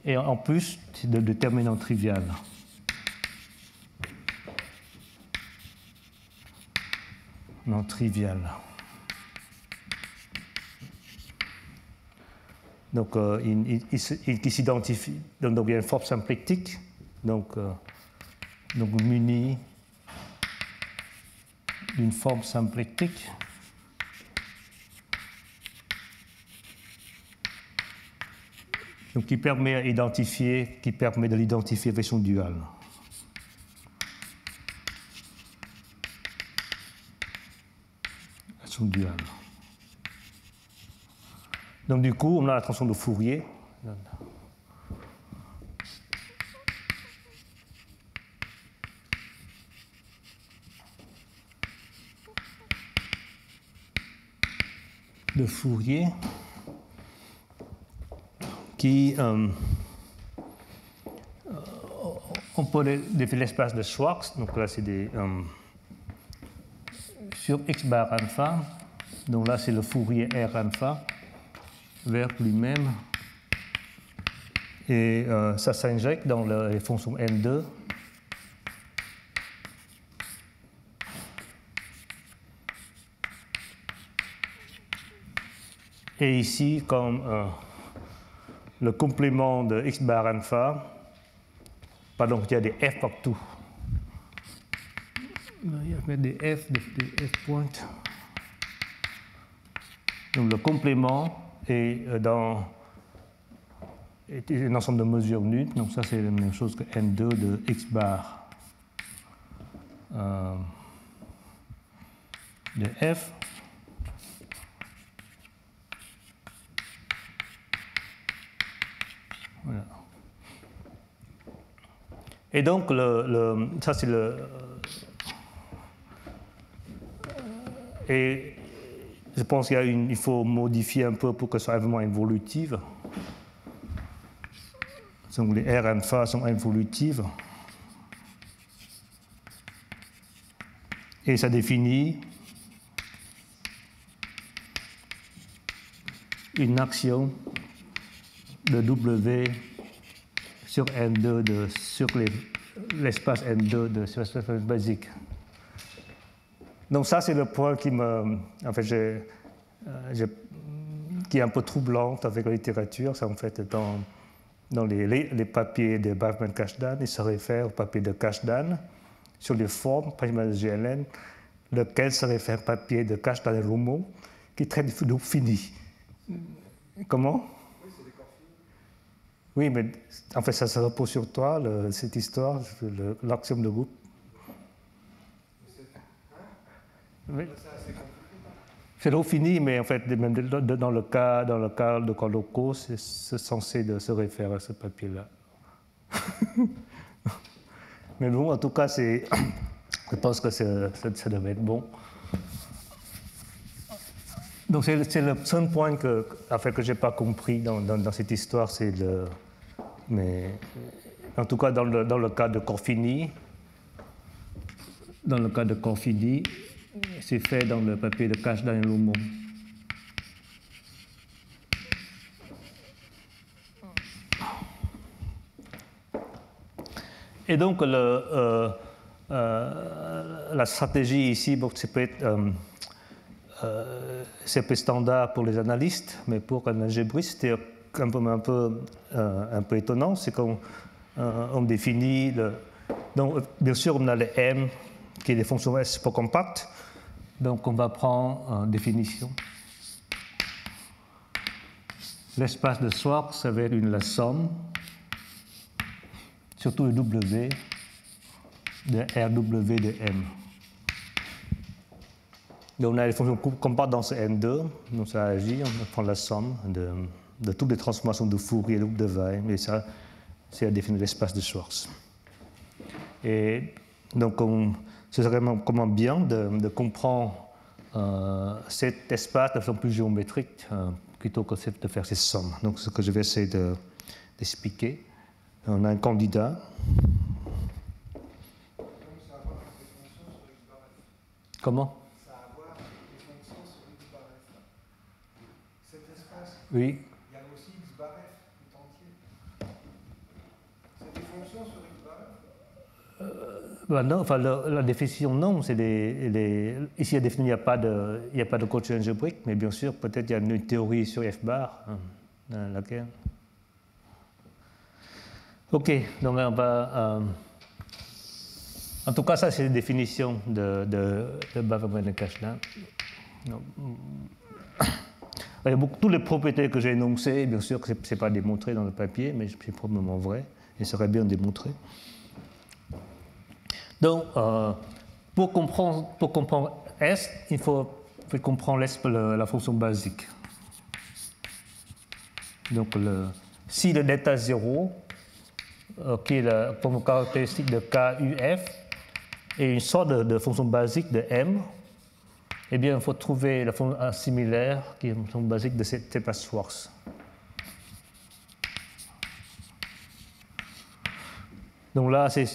Et en plus, de déterminant trivial. Non trivial. Donc, euh, il, il, s'identifie. Donc, il y a une forme symplectique, donc, euh, donc muni d'une forme symplectique. Donc, qui permet d'identifier, qui permet de l'identifier version duale. Version duale. Donc du coup, on a la transformation de Fourier. de Fourier qui euh, on peut définir l'espace de Schwartz, donc là c'est des euh, sur x bar alpha, donc là c'est le Fourier R alpha, vers lui-même. Et euh, ça s'injecte dans les fonctions N2. Et ici, comme euh, le complément de x bar alpha, pardon, il y a des f partout. Il y a des f, des, f points. Donc le complément et euh, dans un ensemble de mesures nues. Donc ça, c'est la même chose que n2 de x bar euh, de f. Et donc, le, le, ça c'est le. Et je pense qu'il faut modifier un peu pour que ce soit vraiment évolutive. Donc les R alpha sont évolutives. Et ça définit une action de W sur N2 de, sur l'espace N2 de sur l'espace basique. Donc ça, c'est le point qui me, en fait, euh, qui est un peu troublante avec la littérature. C'est en fait dans, dans les, les, papiers de Bachman Kashdan, il se réfère au papier de Kashdan sur les formes, principalement de GLN, lequel se réfère au papier de Kashdan et Romo, qui traite du fini. Comment? Oui, mais en fait, ça se repose sur toi, cette histoire, l'axiome de groupe. C'est l'eau fini, mais en fait, même dans le cas, dans le cas de Coloco, c'est censé de se référer à ce papier-là. mais bon, en tout cas, je pense que ça, devait être bon. Donc c'est le seul point que, en fait, que je n'ai pas compris dans, dans, cette histoire, c'est le... Mais en tout cas, dans le, dans le cas de Corfini, dans le cas de Corfini, c'est fait dans le papier de cache dans monde. Et donc, le, euh, la stratégie ici, c'est peut-être c'est standard pour les analystes, mais pour un algébriste, c'est un peu, peu, peu étonnant, c'est qu'on on définit. Donc, bien sûr, on a le M, qui est des fonctions S pour compact. Donc, on va prendre une définition. L'espace de Schwartz, ça va être une, la somme, surtout le W, de RW de M. Donc on a les fonctions compactes dans ce N2, donc ça agit, on prend la somme de, toutes les transformations de Fourier, de Weyl, et ça, c'est à définir l'espace de Schwartz. Et donc, ce serait vraiment bien de, comprendre euh, cet espace de façon plus géométrique euh, plutôt que de faire ces sommes. Donc, ce que je vais essayer d'expliquer. On a un candidat. Comment? Ça a à voir avec les fonctions sur X bar f. Cet espace, oui. il y a aussi X bar f tout entier. C'est des fonctions sur X bar f bah non, enfin, la, définition, non. Les, ici, il n'y a pas de, il algébrique, mais bien sûr, peut-être il y a une théorie sur f bar, hein, dans laquelle? Ok, donc on va. Euh, en tout cas, ça, c'est la définition de, de, de et toutes les propriétés que j'ai énoncées, bien sûr que ce n'est pas démontré dans le papier, mais c'est probablement vrai, et serait bien démontré. Donc, euh, pour, comprendre, pour S, il faut, comprendre la fonction basique. Donc, si le delta 0, euh, qui est la caractéristique de KUF, et une sorte de, fonction basique de M, eh bien, il faut trouver la fonction similaire qui est une fonction basique de cette espace Donc là, c'est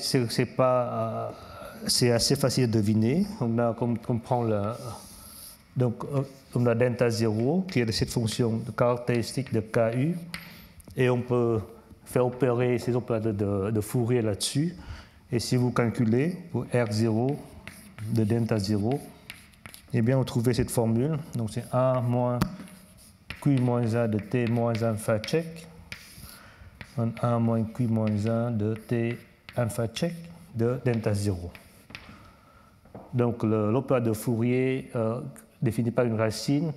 euh, assez facile à deviner. On a, donc, euh, on delta 0 qui est cette fonction de caractéristique de KU, et on peut faire opérer ces opérateurs de, de Fourier là-dessus. Et si vous calculez pour R0 de delta 0, eh bien, trouvez cette formule. Donc, c'est 1 moins Q moins 1 de T moins alpha check. 1 moins Q moins 1 de T alpha check de delta 0. Donc, l'opérateur de Fourier euh, défini par une racine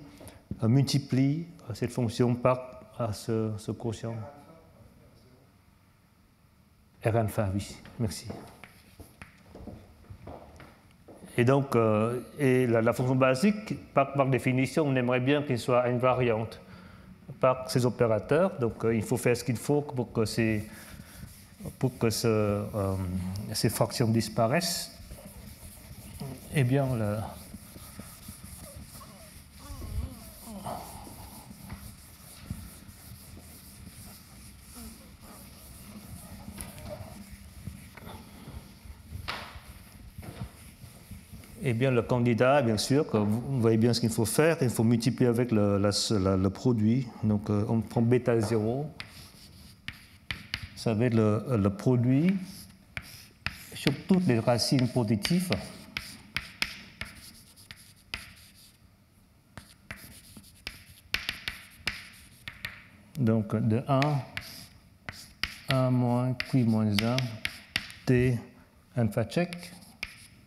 euh, multiplie cette fonction par ce, quotient. R alpha, oui, merci. Et donc, euh, et la, fonction basique, par, définition, on aimerait bien qu'elle soit invariante par ces opérateurs. Donc, euh, il faut faire ce qu'il faut pour que ces, pour que euh, ces fractions disparaissent. Eh bien, la, Eh bien, le candidat, bien sûr, vous voyez bien ce qu'il faut faire, il faut multiplier avec le, le produit. Donc, euh, on prend bêta 0, va être le, produit sur toutes les racines positives. Donc, de 1, 1 moins Q moins 1, T alpha check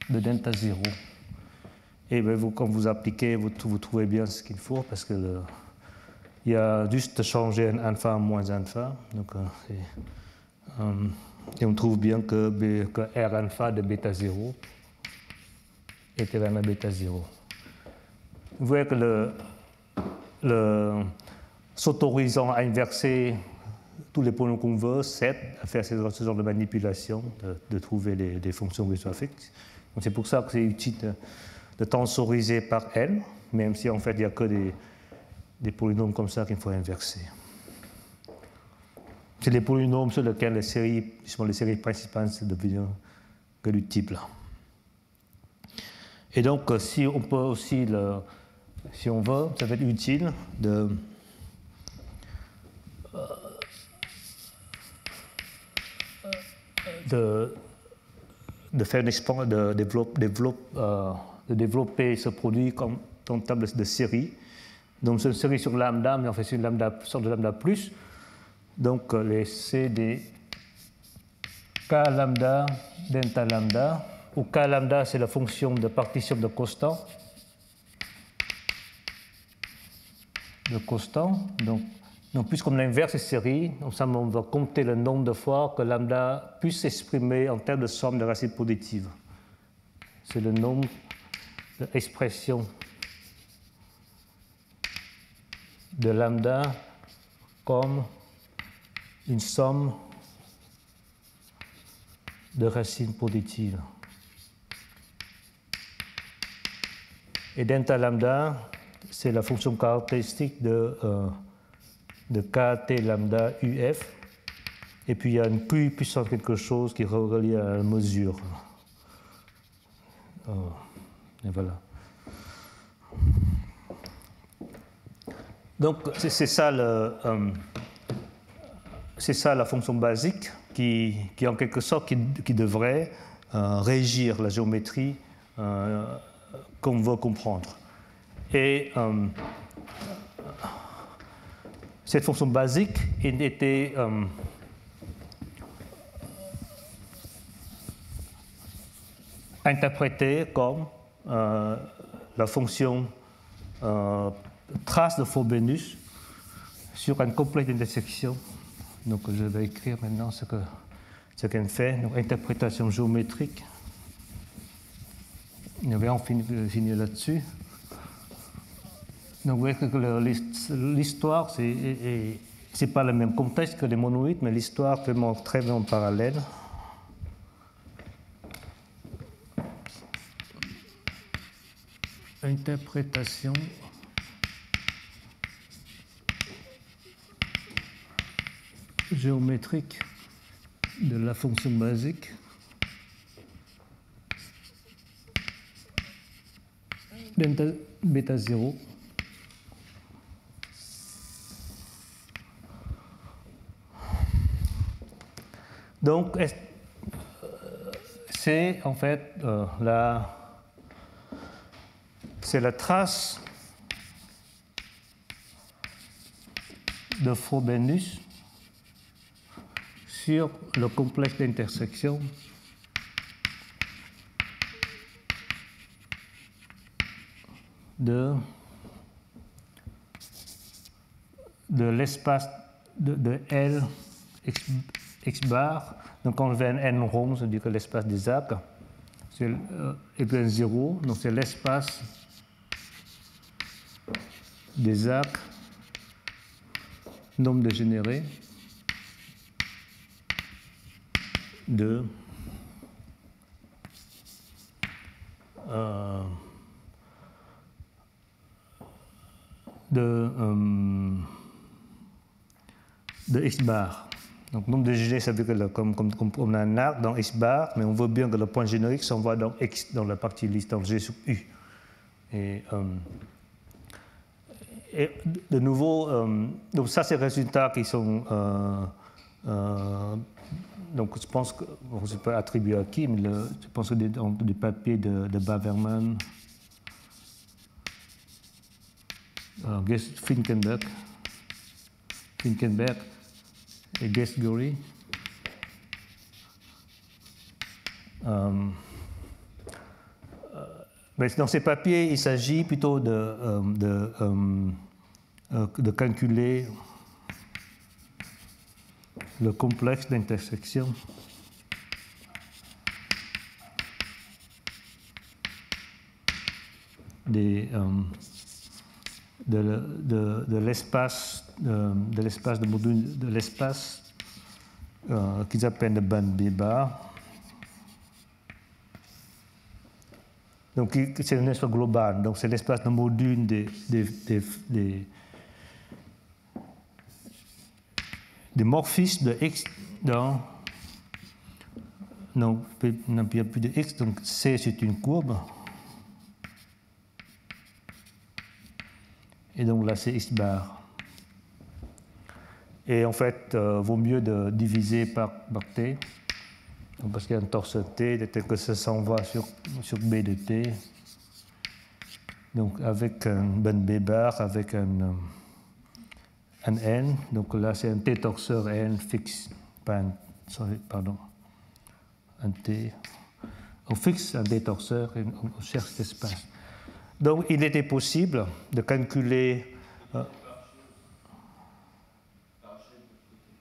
de delta 0. Et bien, vous, quand vous appliquez, vous, vous trouvez bien ce qu'il faut parce que il y a juste changer un alpha moins alpha. Donc, euh, et on trouve bien que, que, R alpha de bêta 0 est égal à bêta 0. Vous voyez que le, s'autorisant à inverser tous les qu'on veut, c'est à faire ce, genre de manipulation, de, trouver des, des fonctions qui soient fixes. C'est pour ça que c'est utile de, tensoriser par L, même si en fait il n'y a que des polynômes comme ça qu'il faut inverser. C'est les polynômes sur lesquels les séries, les séries principales deviennent là. Et donc, si on peut aussi, si on veut, ça va être utile de, de de, faire une de, de développer ce produit comme une table de série. Donc c'est une série sur lambda, mais en fait c'est une sorte de lambda plus. Donc les CD K lambda, delta lambda, où K lambda c'est la fonction de partition de constant. De constant. Donc, donc puisqu'on inverse ces séries, on va compter le nombre de fois que lambda puisse s'exprimer en termes de somme de racines positives. C'est le nombre d'expressions de lambda comme une somme de racines positives. Et delta lambda, c'est la fonction caractéristique de, euh, kt lambda uf. Et puis il y a une Q puissance quelque chose qui est relié à la mesure. Euh, et voilà. Donc c'est ça, euh, ça la fonction basique qui, en quelque sorte qui, devrait euh, régir la géométrie euh, qu'on veut comprendre. Et cette fonction basique était interprétée comme la fonction trace de Frobenius sur un complexe d'intersection. Donc je vais écrire maintenant ce qu'elle fait, donc interprétation géométrique. On va en finir là-dessus. Donc vous voyez que l'histoire, c'est n'est pas le même contexte que les monoïdes, mais l'histoire vraiment très bien en parallèle. Interprétation géométrique de la fonction basique. Delta bêta 0 Donc, c'est en fait euh, la, c'est la trace de Frobenius sur le complexe d'intersection de, de l'espace de, L x, bar. Donc quand on veut un n rond, ça veut dire que l'espace des arcs euh, égal 0. Donc c'est l'espace des arcs nombre dégénéré de euh, de, euh, de x bar. Donc, nombre de G, ça veut dire que comme, comme, comme, a un arc dans x bar, mais on veut bien que le point générique s'envoie dans x, dans la partie liste, dans G sous U. Et, euh, et de nouveau, donc ça, c'est les résultats qui sont donc je pense que, je ne pas attribué à qui, mais je pense que des papiers de, de Baverman, Finkenberg, Finkenberg et Guest-Gory. Um, uh, mais dans ces papiers, il s'agit plutôt de, um, de, de calculer le complexe d'intersection des, euh, de, l'espace euh, de l'espace de module de l'espace euh, qu'ils appellent le band débat. Donc c'est un espace global, donc c'est l'espace de module des, des, des, des des morphismes de x dans. Non, il n'y a plus de x, donc C c'est une courbe. Et donc là c'est x bar. Et en fait, euh, vaut mieux de diviser par, t. Parce qu'il y a un torse T, tel que ça s'en va sur, sur B de T. Donc avec un ben B bar, avec un, euh, un N. Donc là, c'est un T torseur N fixe. Pas sorry, pardon. Un T. On fixe un T torseur et on cherche cet espace. Donc il était possible de calculer. Euh,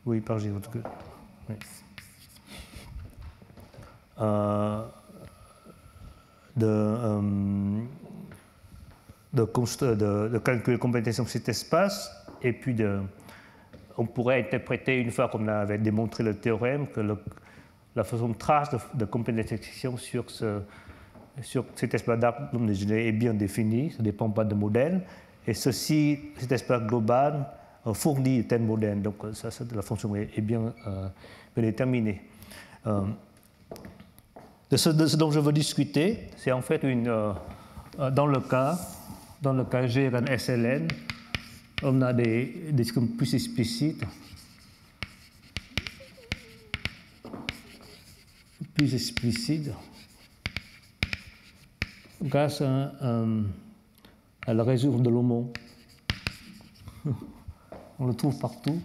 oui, par G. Oui. Euh, de, euh, de, de, de, calculer complètement cet espace et puis on pourrait interpréter, une fois qu'on avait démontré le théorème, que la façon de trace de, de complétion sur, ce, sur cet espace d'arc est bien défini, ça ne dépend pas de modèle, et ceci, cet espace global fournit tel modèle, donc ça, ça, la fonction est, euh, bien déterminée. Euh, de ce, dont je veux discuter, c'est en fait une, euh, dans le cas, dans le cas G SLN, on a des, des plus explicites, plus explicites, grâce à, la réserve de Lomont. On le trouve partout.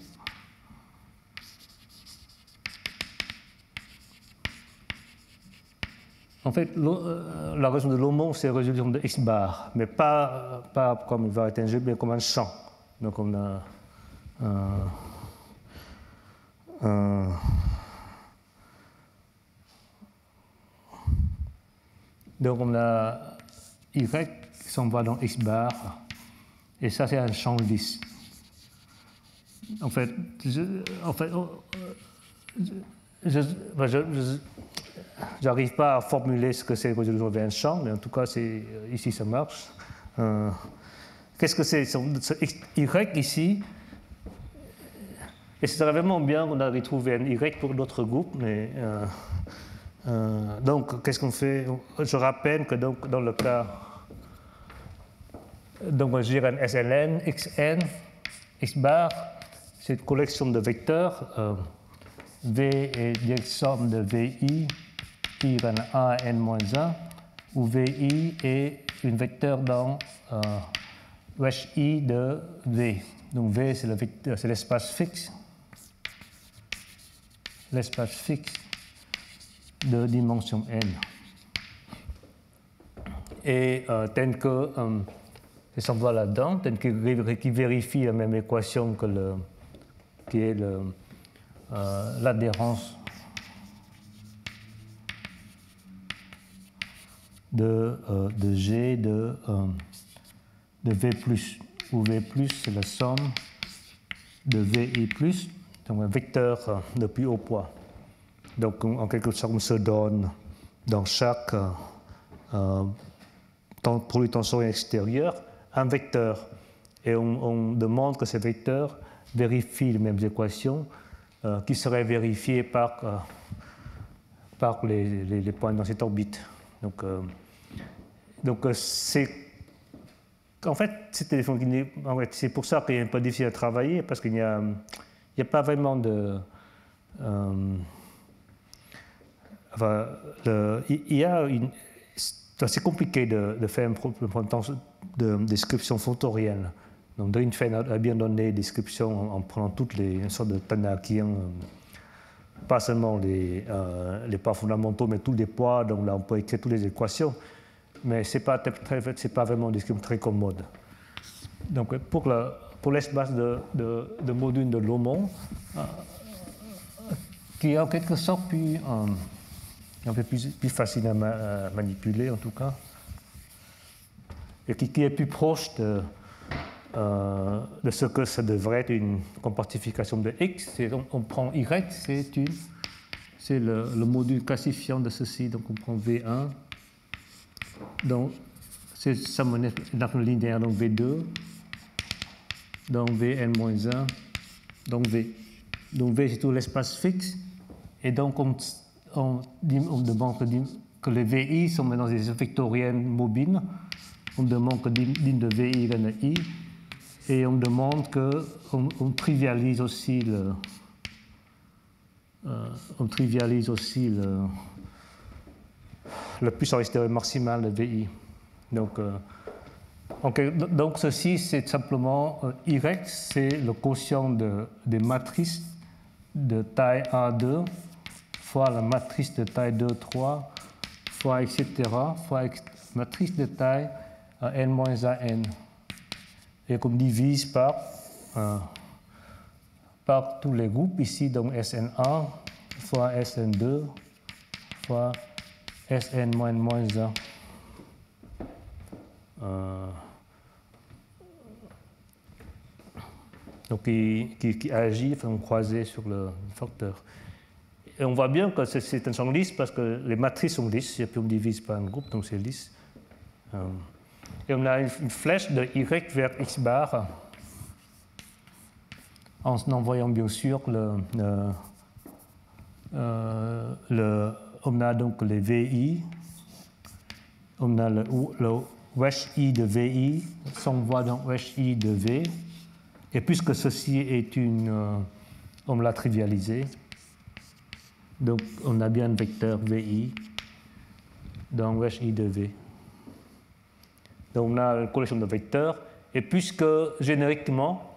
En fait, euh, la résolution de Lomont, c'est la résolution de X bar, mais pas, pas comme une variété mais comme un champ. Donc on a un, un, donc on a Y qui s'en va dans X bar, et ça c'est un champ lisse. En fait, je, en fait, je, je, J'arrive pas à formuler ce que c'est que résolution d'un champ, mais en tout cas, c'est, ici ça marche. Euh, qu'est-ce que c'est ce Y ici? Et c'est vraiment bien qu'on a retrouvé un Y pour d'autres groupes, mais. Euh, euh, donc, qu'est-ce qu'on fait? Je rappelle que donc, dans le cas. Donc, je dirais un SLN, XN, X bar, c'est une collection de vecteurs. Euh, v est la somme de VI i égale a n moins 1, où vi est une vecteur dans i de v. Donc v, c'est l'espace fixe, l'espace fixe de dimension n. Et euh, tel que euh, ça voit là-dedans, tel qu'il vérifie la même équation que le, qui est euh, l'adhérence de, euh, de G de, euh, de V, où V c'est la somme de VI, donc un vecteur de plus haut poids. Donc en quelque sorte, on se donne dans chaque euh, produit tensoriel extérieur un vecteur. Et on, demande que ce vecteur vérifie les mêmes équations euh, qui seraient vérifiées par, euh, par les, les, les, points dans cette orbite. Donc, euh, donc c'est. En fait, c'est pour ça qu'il est un peu difficile à travailler, parce qu'il n'y a, pas vraiment de. Euh, il y a une. C'est compliqué de, faire un de description photorienne. Donc, Drinfen a bien donné des descriptions en, prenant toutes les sortes de Tanakiens pas seulement les, euh, les poids fondamentaux, mais tous les poids. Donc là, on peut écrire toutes les équations, mais ce n'est pas, pas vraiment description très commode. Donc pour, le, pour l'espace de, de, de, module de Lomont, euh, qui est en quelque sorte plus, euh, un peu plus, plus facile à, ma, à, manipuler, en tout cas, et qui, est plus proche de, euh, de ce que ça devrait être une compartification de x. On, prend y, c'est le, le, module classifiant de ceci. Donc on prend v1. Donc c'est ça une linéaire donc v2. Donc vn-1. Donc v. Donc v c'est tout l'espace fixe. Et donc on, on, demande que, que, les vi sont maintenant des vectoriennes mobiles. On demande que l'ine de vi égale à i. Et on demande qu'on on trivialise aussi le, on trivialise aussi le, la puissance maximale de VI. Donc, donc ceci, c'est simplement Y, c'est le quotient de, des matrices de taille A2 fois la matrice de taille 2, 3, fois etc., fois matrice de taille n-an. Et qu'on divise par, euh, par tous les groupes ici, donc Sn1 fois Sn2 fois Sn-1. Euh, donc qui, qui, agit, enfin croisé sur le facteur. Et on voit bien que c'est un champ lisse parce que les matrices sont lisses, et puis on divise par un groupe, donc c'est lisse. Euh, et on a une flèche de y vers x bar en envoyant bien sûr le, euh, le, on a donc les VI, on a le, le wesh I de VI, s'envoie dans wesh I de V, et puisque ceci est une, euh, on l'a trivialisé, donc on a bien un vecteur VI dans wesh I de V. Donc on a une collection de vecteurs, et puisque génériquement,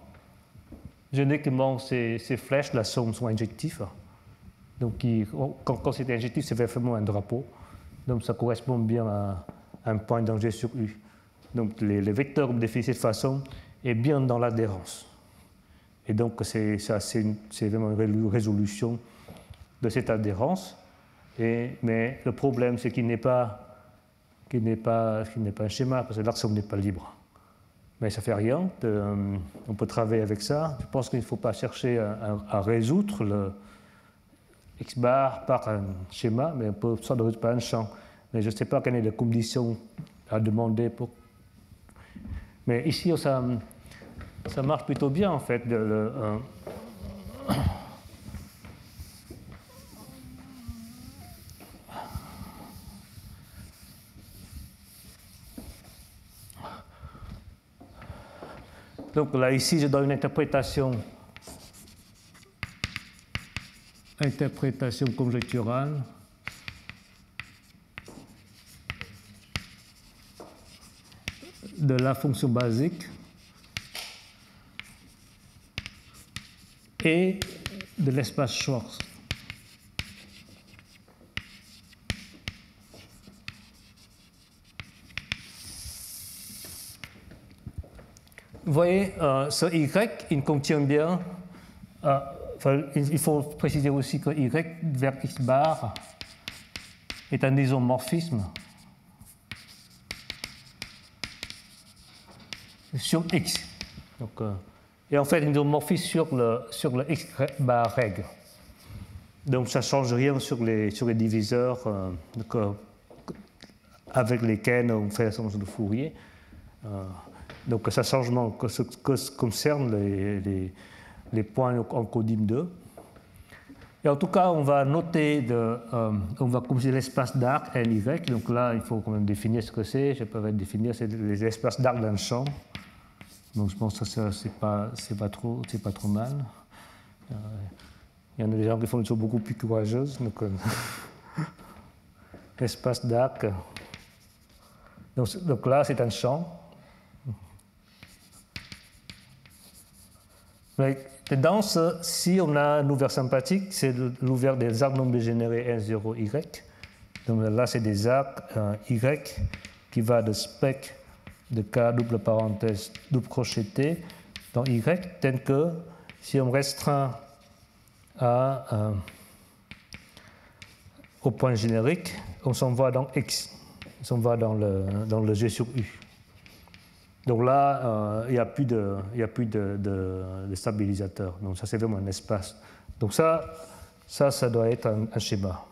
génériquement ces, ces flèches-là sont, sont injectifs, donc quand, c'est injectif, c'est vraiment un drapeau, donc ça correspond bien à un point danger sur U. Donc les, vecteurs définis de cette façon est bien dans l'adhérence. Et donc c'est vraiment une résolution de cette adhérence. Mais le problème, c'est qu'il n'est pas un schéma, parce que l'axe n'est pas libre. Mais ça ne fait rien, euh, on peut travailler avec ça. Je pense qu'il ne faut pas chercher à, résoudre le x bar par un schéma, mais on peut résoudre par un champ. Mais je ne sais pas quelles sont les conditions à demander. Mais ici, ça, ça marche plutôt bien en fait. Donc là, ici, je donne une interprétation, interprétation conjecturale. de la fonction basique et de l'espace Schwartz. Vous voyez, euh, ce Y, il contient bien. Euh, il faut préciser aussi que Y vers X bar est un isomorphisme sur X. Donc, euh, et en fait, un isomorphisme sur le, sur le X bar règle. Donc, ça ne change rien sur les, sur les diviseurs avec lesquels on fait la somme de Fourier. Donc, ça changement que, que concerne les, les, points en codim 2. Et en tout cas, on va noter, de, euh, on va considérer l'espace d'arc L, Y. Donc là, il faut quand même définir ce que c'est. Je peux définir, c'est les espaces d'arc d'un champ. Donc je pense que ça, c'est pas, c'est pas trop, c'est pas trop mal. Euh, il y en a des gens qui font des choses beaucoup plus courageuses. Donc, euh, espace d'arc. Donc, donc là, c'est un champ. Si on a un ouvert sympathique, c'est l'ouvert des arcs non dégénérés N0, Y. Donc là, c'est des arcs euh, Y qui va de spec de K double parenthèse double crochet T dans Y, tel que si on restreint euh, au point générique, on s'envoie dans X, on s'envoie dans le, dans le G sur U. Donc là, euh, il n'y a plus, de, stabilisateur. Donc ça, c'est vraiment un espace. Donc ça, ça, ça doit être un, schéma.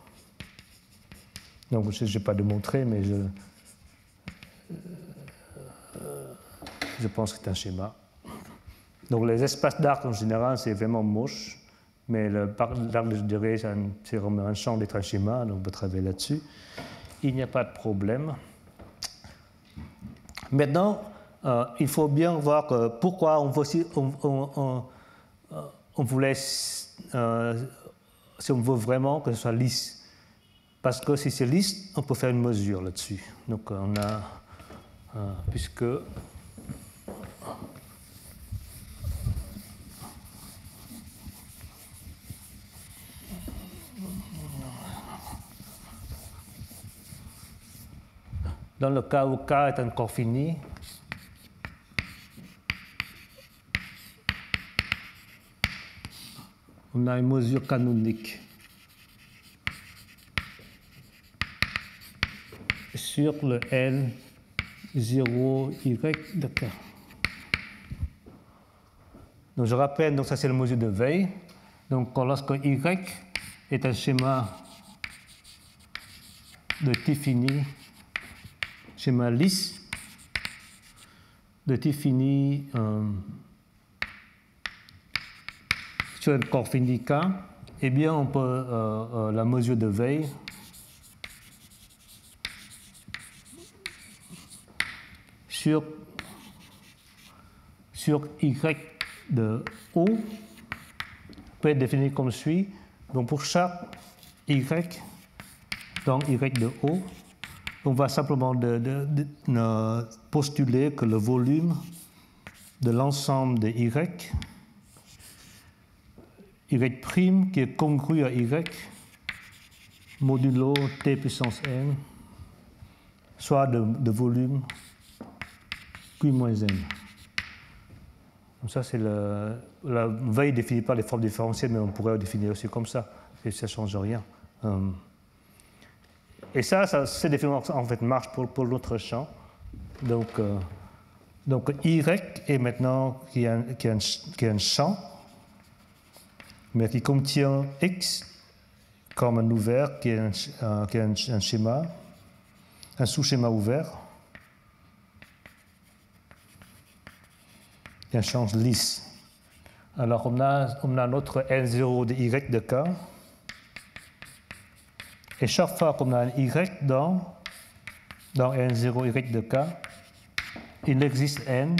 Donc je n'ai pas de montrer, mais je, je pense que c'est un schéma. Donc les espaces d'arc en général, c'est vraiment moche. Mais l'arc de durée, c'est vraiment un champ d'être un schéma, donc on peut travailler là-dessus. Il n'y a pas de problème. Maintenant, euh, il faut bien voir pourquoi on, on, on voulait euh, si on veut vraiment que ce soit lisse. Parce que si c'est lisse, on peut faire une mesure là-dessus. Donc on a, euh, puisque dans le cas où K est encore fini, on a une mesure canonique sur le L 0 Y de K. Donc je rappelle, donc ça c'est la mesure de veille. Donc lorsque Y est un schéma de T fini, schéma lisse de T fini euh, sur un corps K, eh bien on peut euh, euh, la mesure de veille sur, sur Y de O peut être défini comme suit. Donc pour chaque Y, donc Y de O, on va simplement de, postuler que le volume de l'ensemble de Y, Y' qui est congru à Y, modulo T puissance n, soit de, volume Q moins n. Donc ça, c'est la veille définie par les formes différentielles, mais on pourrait le définir aussi comme ça, et ça ne change rien. Euh, et ça, ça ces définitions en fait marchent pour, pour l'autre champ. Donc, euh, donc Y est maintenant qui est, un, qui, qui un, champ, mais qui contient X comme un ouvert, qui est un, euh, qui est un schéma, un sous-schéma ouvert. un champ lisse. Alors on a, on a notre L0 de Y de K. Et chaque fois qu'on a un Y dans, dans N0 Y de K, il existe N,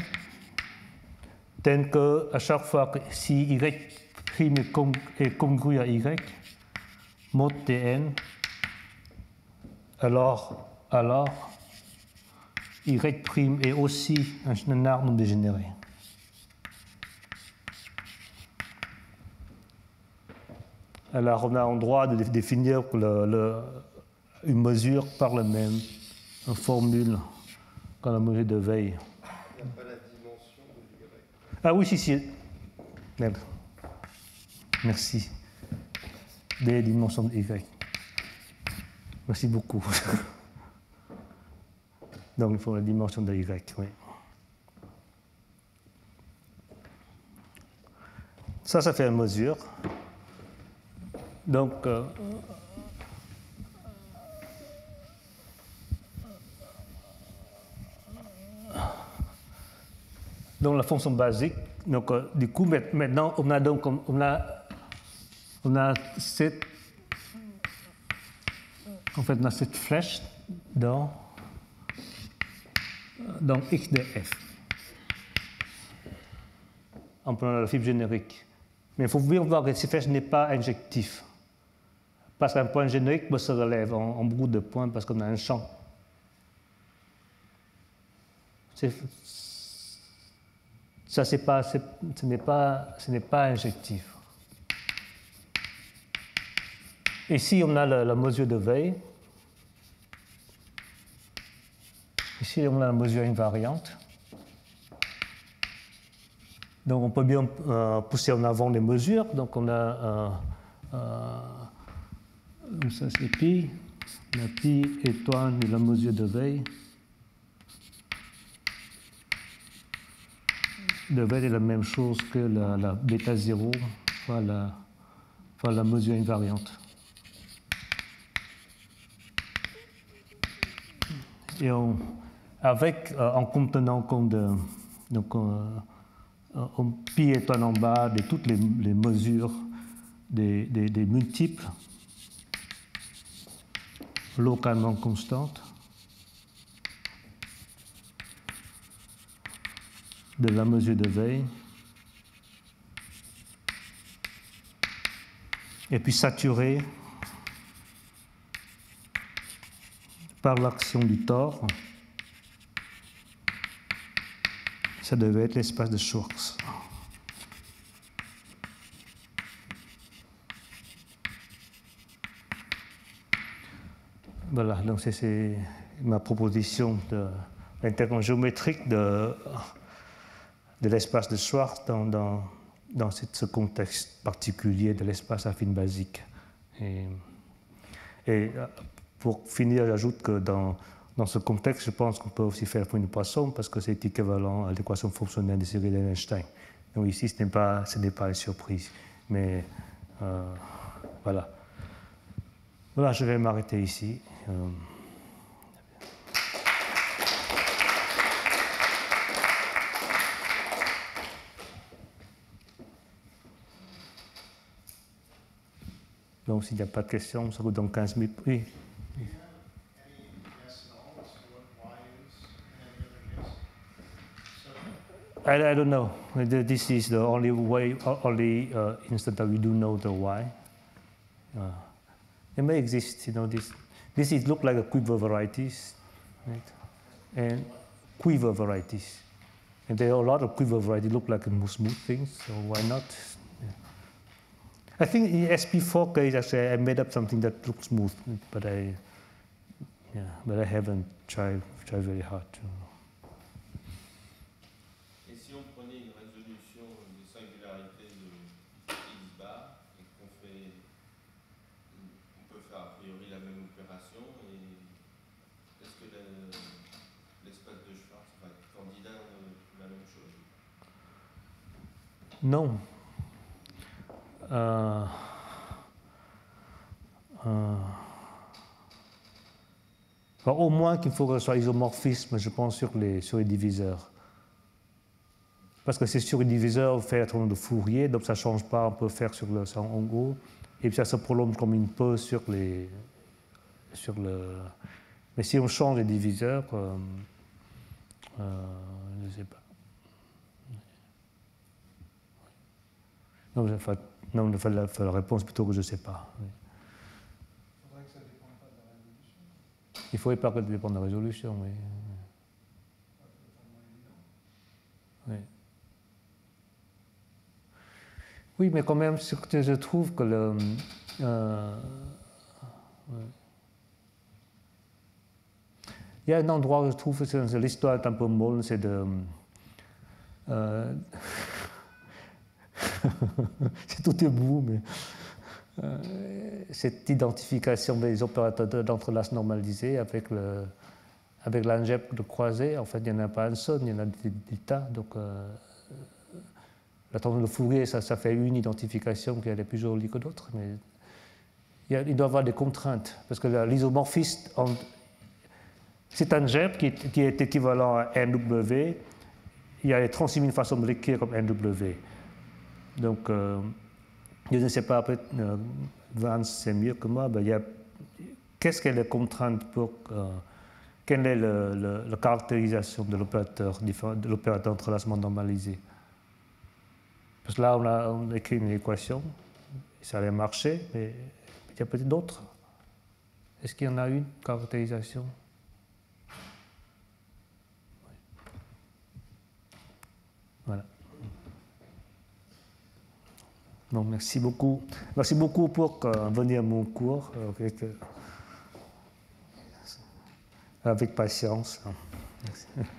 tel que à chaque fois que si Y' est congru à Y, mod Tn, alors, alors Y' est aussi un, arbre dégénéré. Alors on a un droit de définir une mesure par la même formule quand la mesure de veille. Il n'y a pas la dimension de Y. Ah oui, si, si. Merde. Merci. Des dimensions de Y. Merci beaucoup. Donc il faut la dimension de Y, oui. Ça, ça fait une mesure. Donc, euh, donc la fonction basique. Donc, euh, du coup, maintenant, on a donc on a, on a cette, en fait, on a cette flèche dans, dans x de f en prenant la fibre générique. Mais il faut bien voir que cette flèche n'est pas injective. Parce qu'un point générique se relève en, beaucoup de points parce qu'on a un champ. Ça, pas, ce n'est pas, pas injectif. Ici, on a la, mesure de veille. Ici, on a la mesure invariante. Donc, on peut bien euh, pousser en avant les mesures. Donc, on a euh, euh, ça c'est pi. La pi étoile de la mesure de veille. De veille est la même chose que la, bêta 0 fois la, la mesure invariante. Et avec, euh, en contenant compte de, donc, euh, pi étoile en bas de toutes les, mesures des, multiples, localement constante de la mesure de veille. et puis saturé par l'action du tort. Ça devait être l'espace de Schwartz. Voilà, donc c'est ma proposition de géométrique de, l'espace de Schwartz dans, ce contexte particulier de l'espace affine basique. Et, et, pour finir, j'ajoute que dans, dans, ce contexte, je pense qu'on peut aussi faire pour une poisson parce que c'est équivalent à l'équation fonctionnelle des séries d'Einstein. Donc ici, ce n'est pas, ce pas une surprise. Mais euh, voilà. Voilà, je vais m'arrêter ici. Euh, Donc, s'il n'y a pas de questions, ça vous donne 15 minutes. Oui. I, I don't know. This is the only way, only uh, instant that we do know the why. Uh, it may exist, you know, this, this is look like a quiver varieties, right? And quiver varieties. And there are a lot of quiver varieties look like smooth things, so why not? Yeah. I think in SP4 case, actually, I made up something that looks smooth, but I, yeah, but I haven't tried, tried very hard to. Non. Euh, euh, au moins qu'il faut que ce soit isomorphisme, je pense, sur les, sur les diviseurs. Parce que c'est sur les diviseurs, on fait un de Fourier, donc ça ne change pas, on peut faire sur le en gros. Et puis ça se prolonge comme une pause sur les. Sur le... Mais si on change les diviseurs, euh, je ne sais pas. Non, enfin, non la, la, réponse plutôt que je ne sais pas. Il faudrait que ça dépende pas de la résolution. Il ne faudrait pas que ça dépende de la résolution, oui. Oui. Mais quand même, je trouve que le. Euh. Il y a un endroit où je trouve que l'histoire est un peu molle, c'est de. Euh, c'est tout debout, mais euh, cette identification des opérateurs d'entrelace normalisés avec le avec de croisé, en fait, il n'y en a pas un seul, il y en a des, tas. Donc, euh, la tendance de Fourier, ça, fait une identification qui est plus jolie que d'autres, mais il, doit y avoir des contraintes, parce que l'isomorphisme, c'est un GEP qui, qui, est équivalent à NW. Il y a 36 000 façons de l'écrire comme NW. Donc, euh, je ne sais pas, après, euh, Vance, c'est mieux que moi. Ben, Qu'est-ce qu'est la contrainte pour. Euh, quelle est le, le, la caractérisation de l'opérateur, de l'opérateur entrelacement normalisé? Parce que là, on a, on a, écrit une équation, ça allait marcher, mais il y a peut-être d'autres. Est-ce qu'il y en a une caractérisation? Donc, merci beaucoup. Merci beaucoup pour euh, venir à mon cours avec, avec patience. Merci.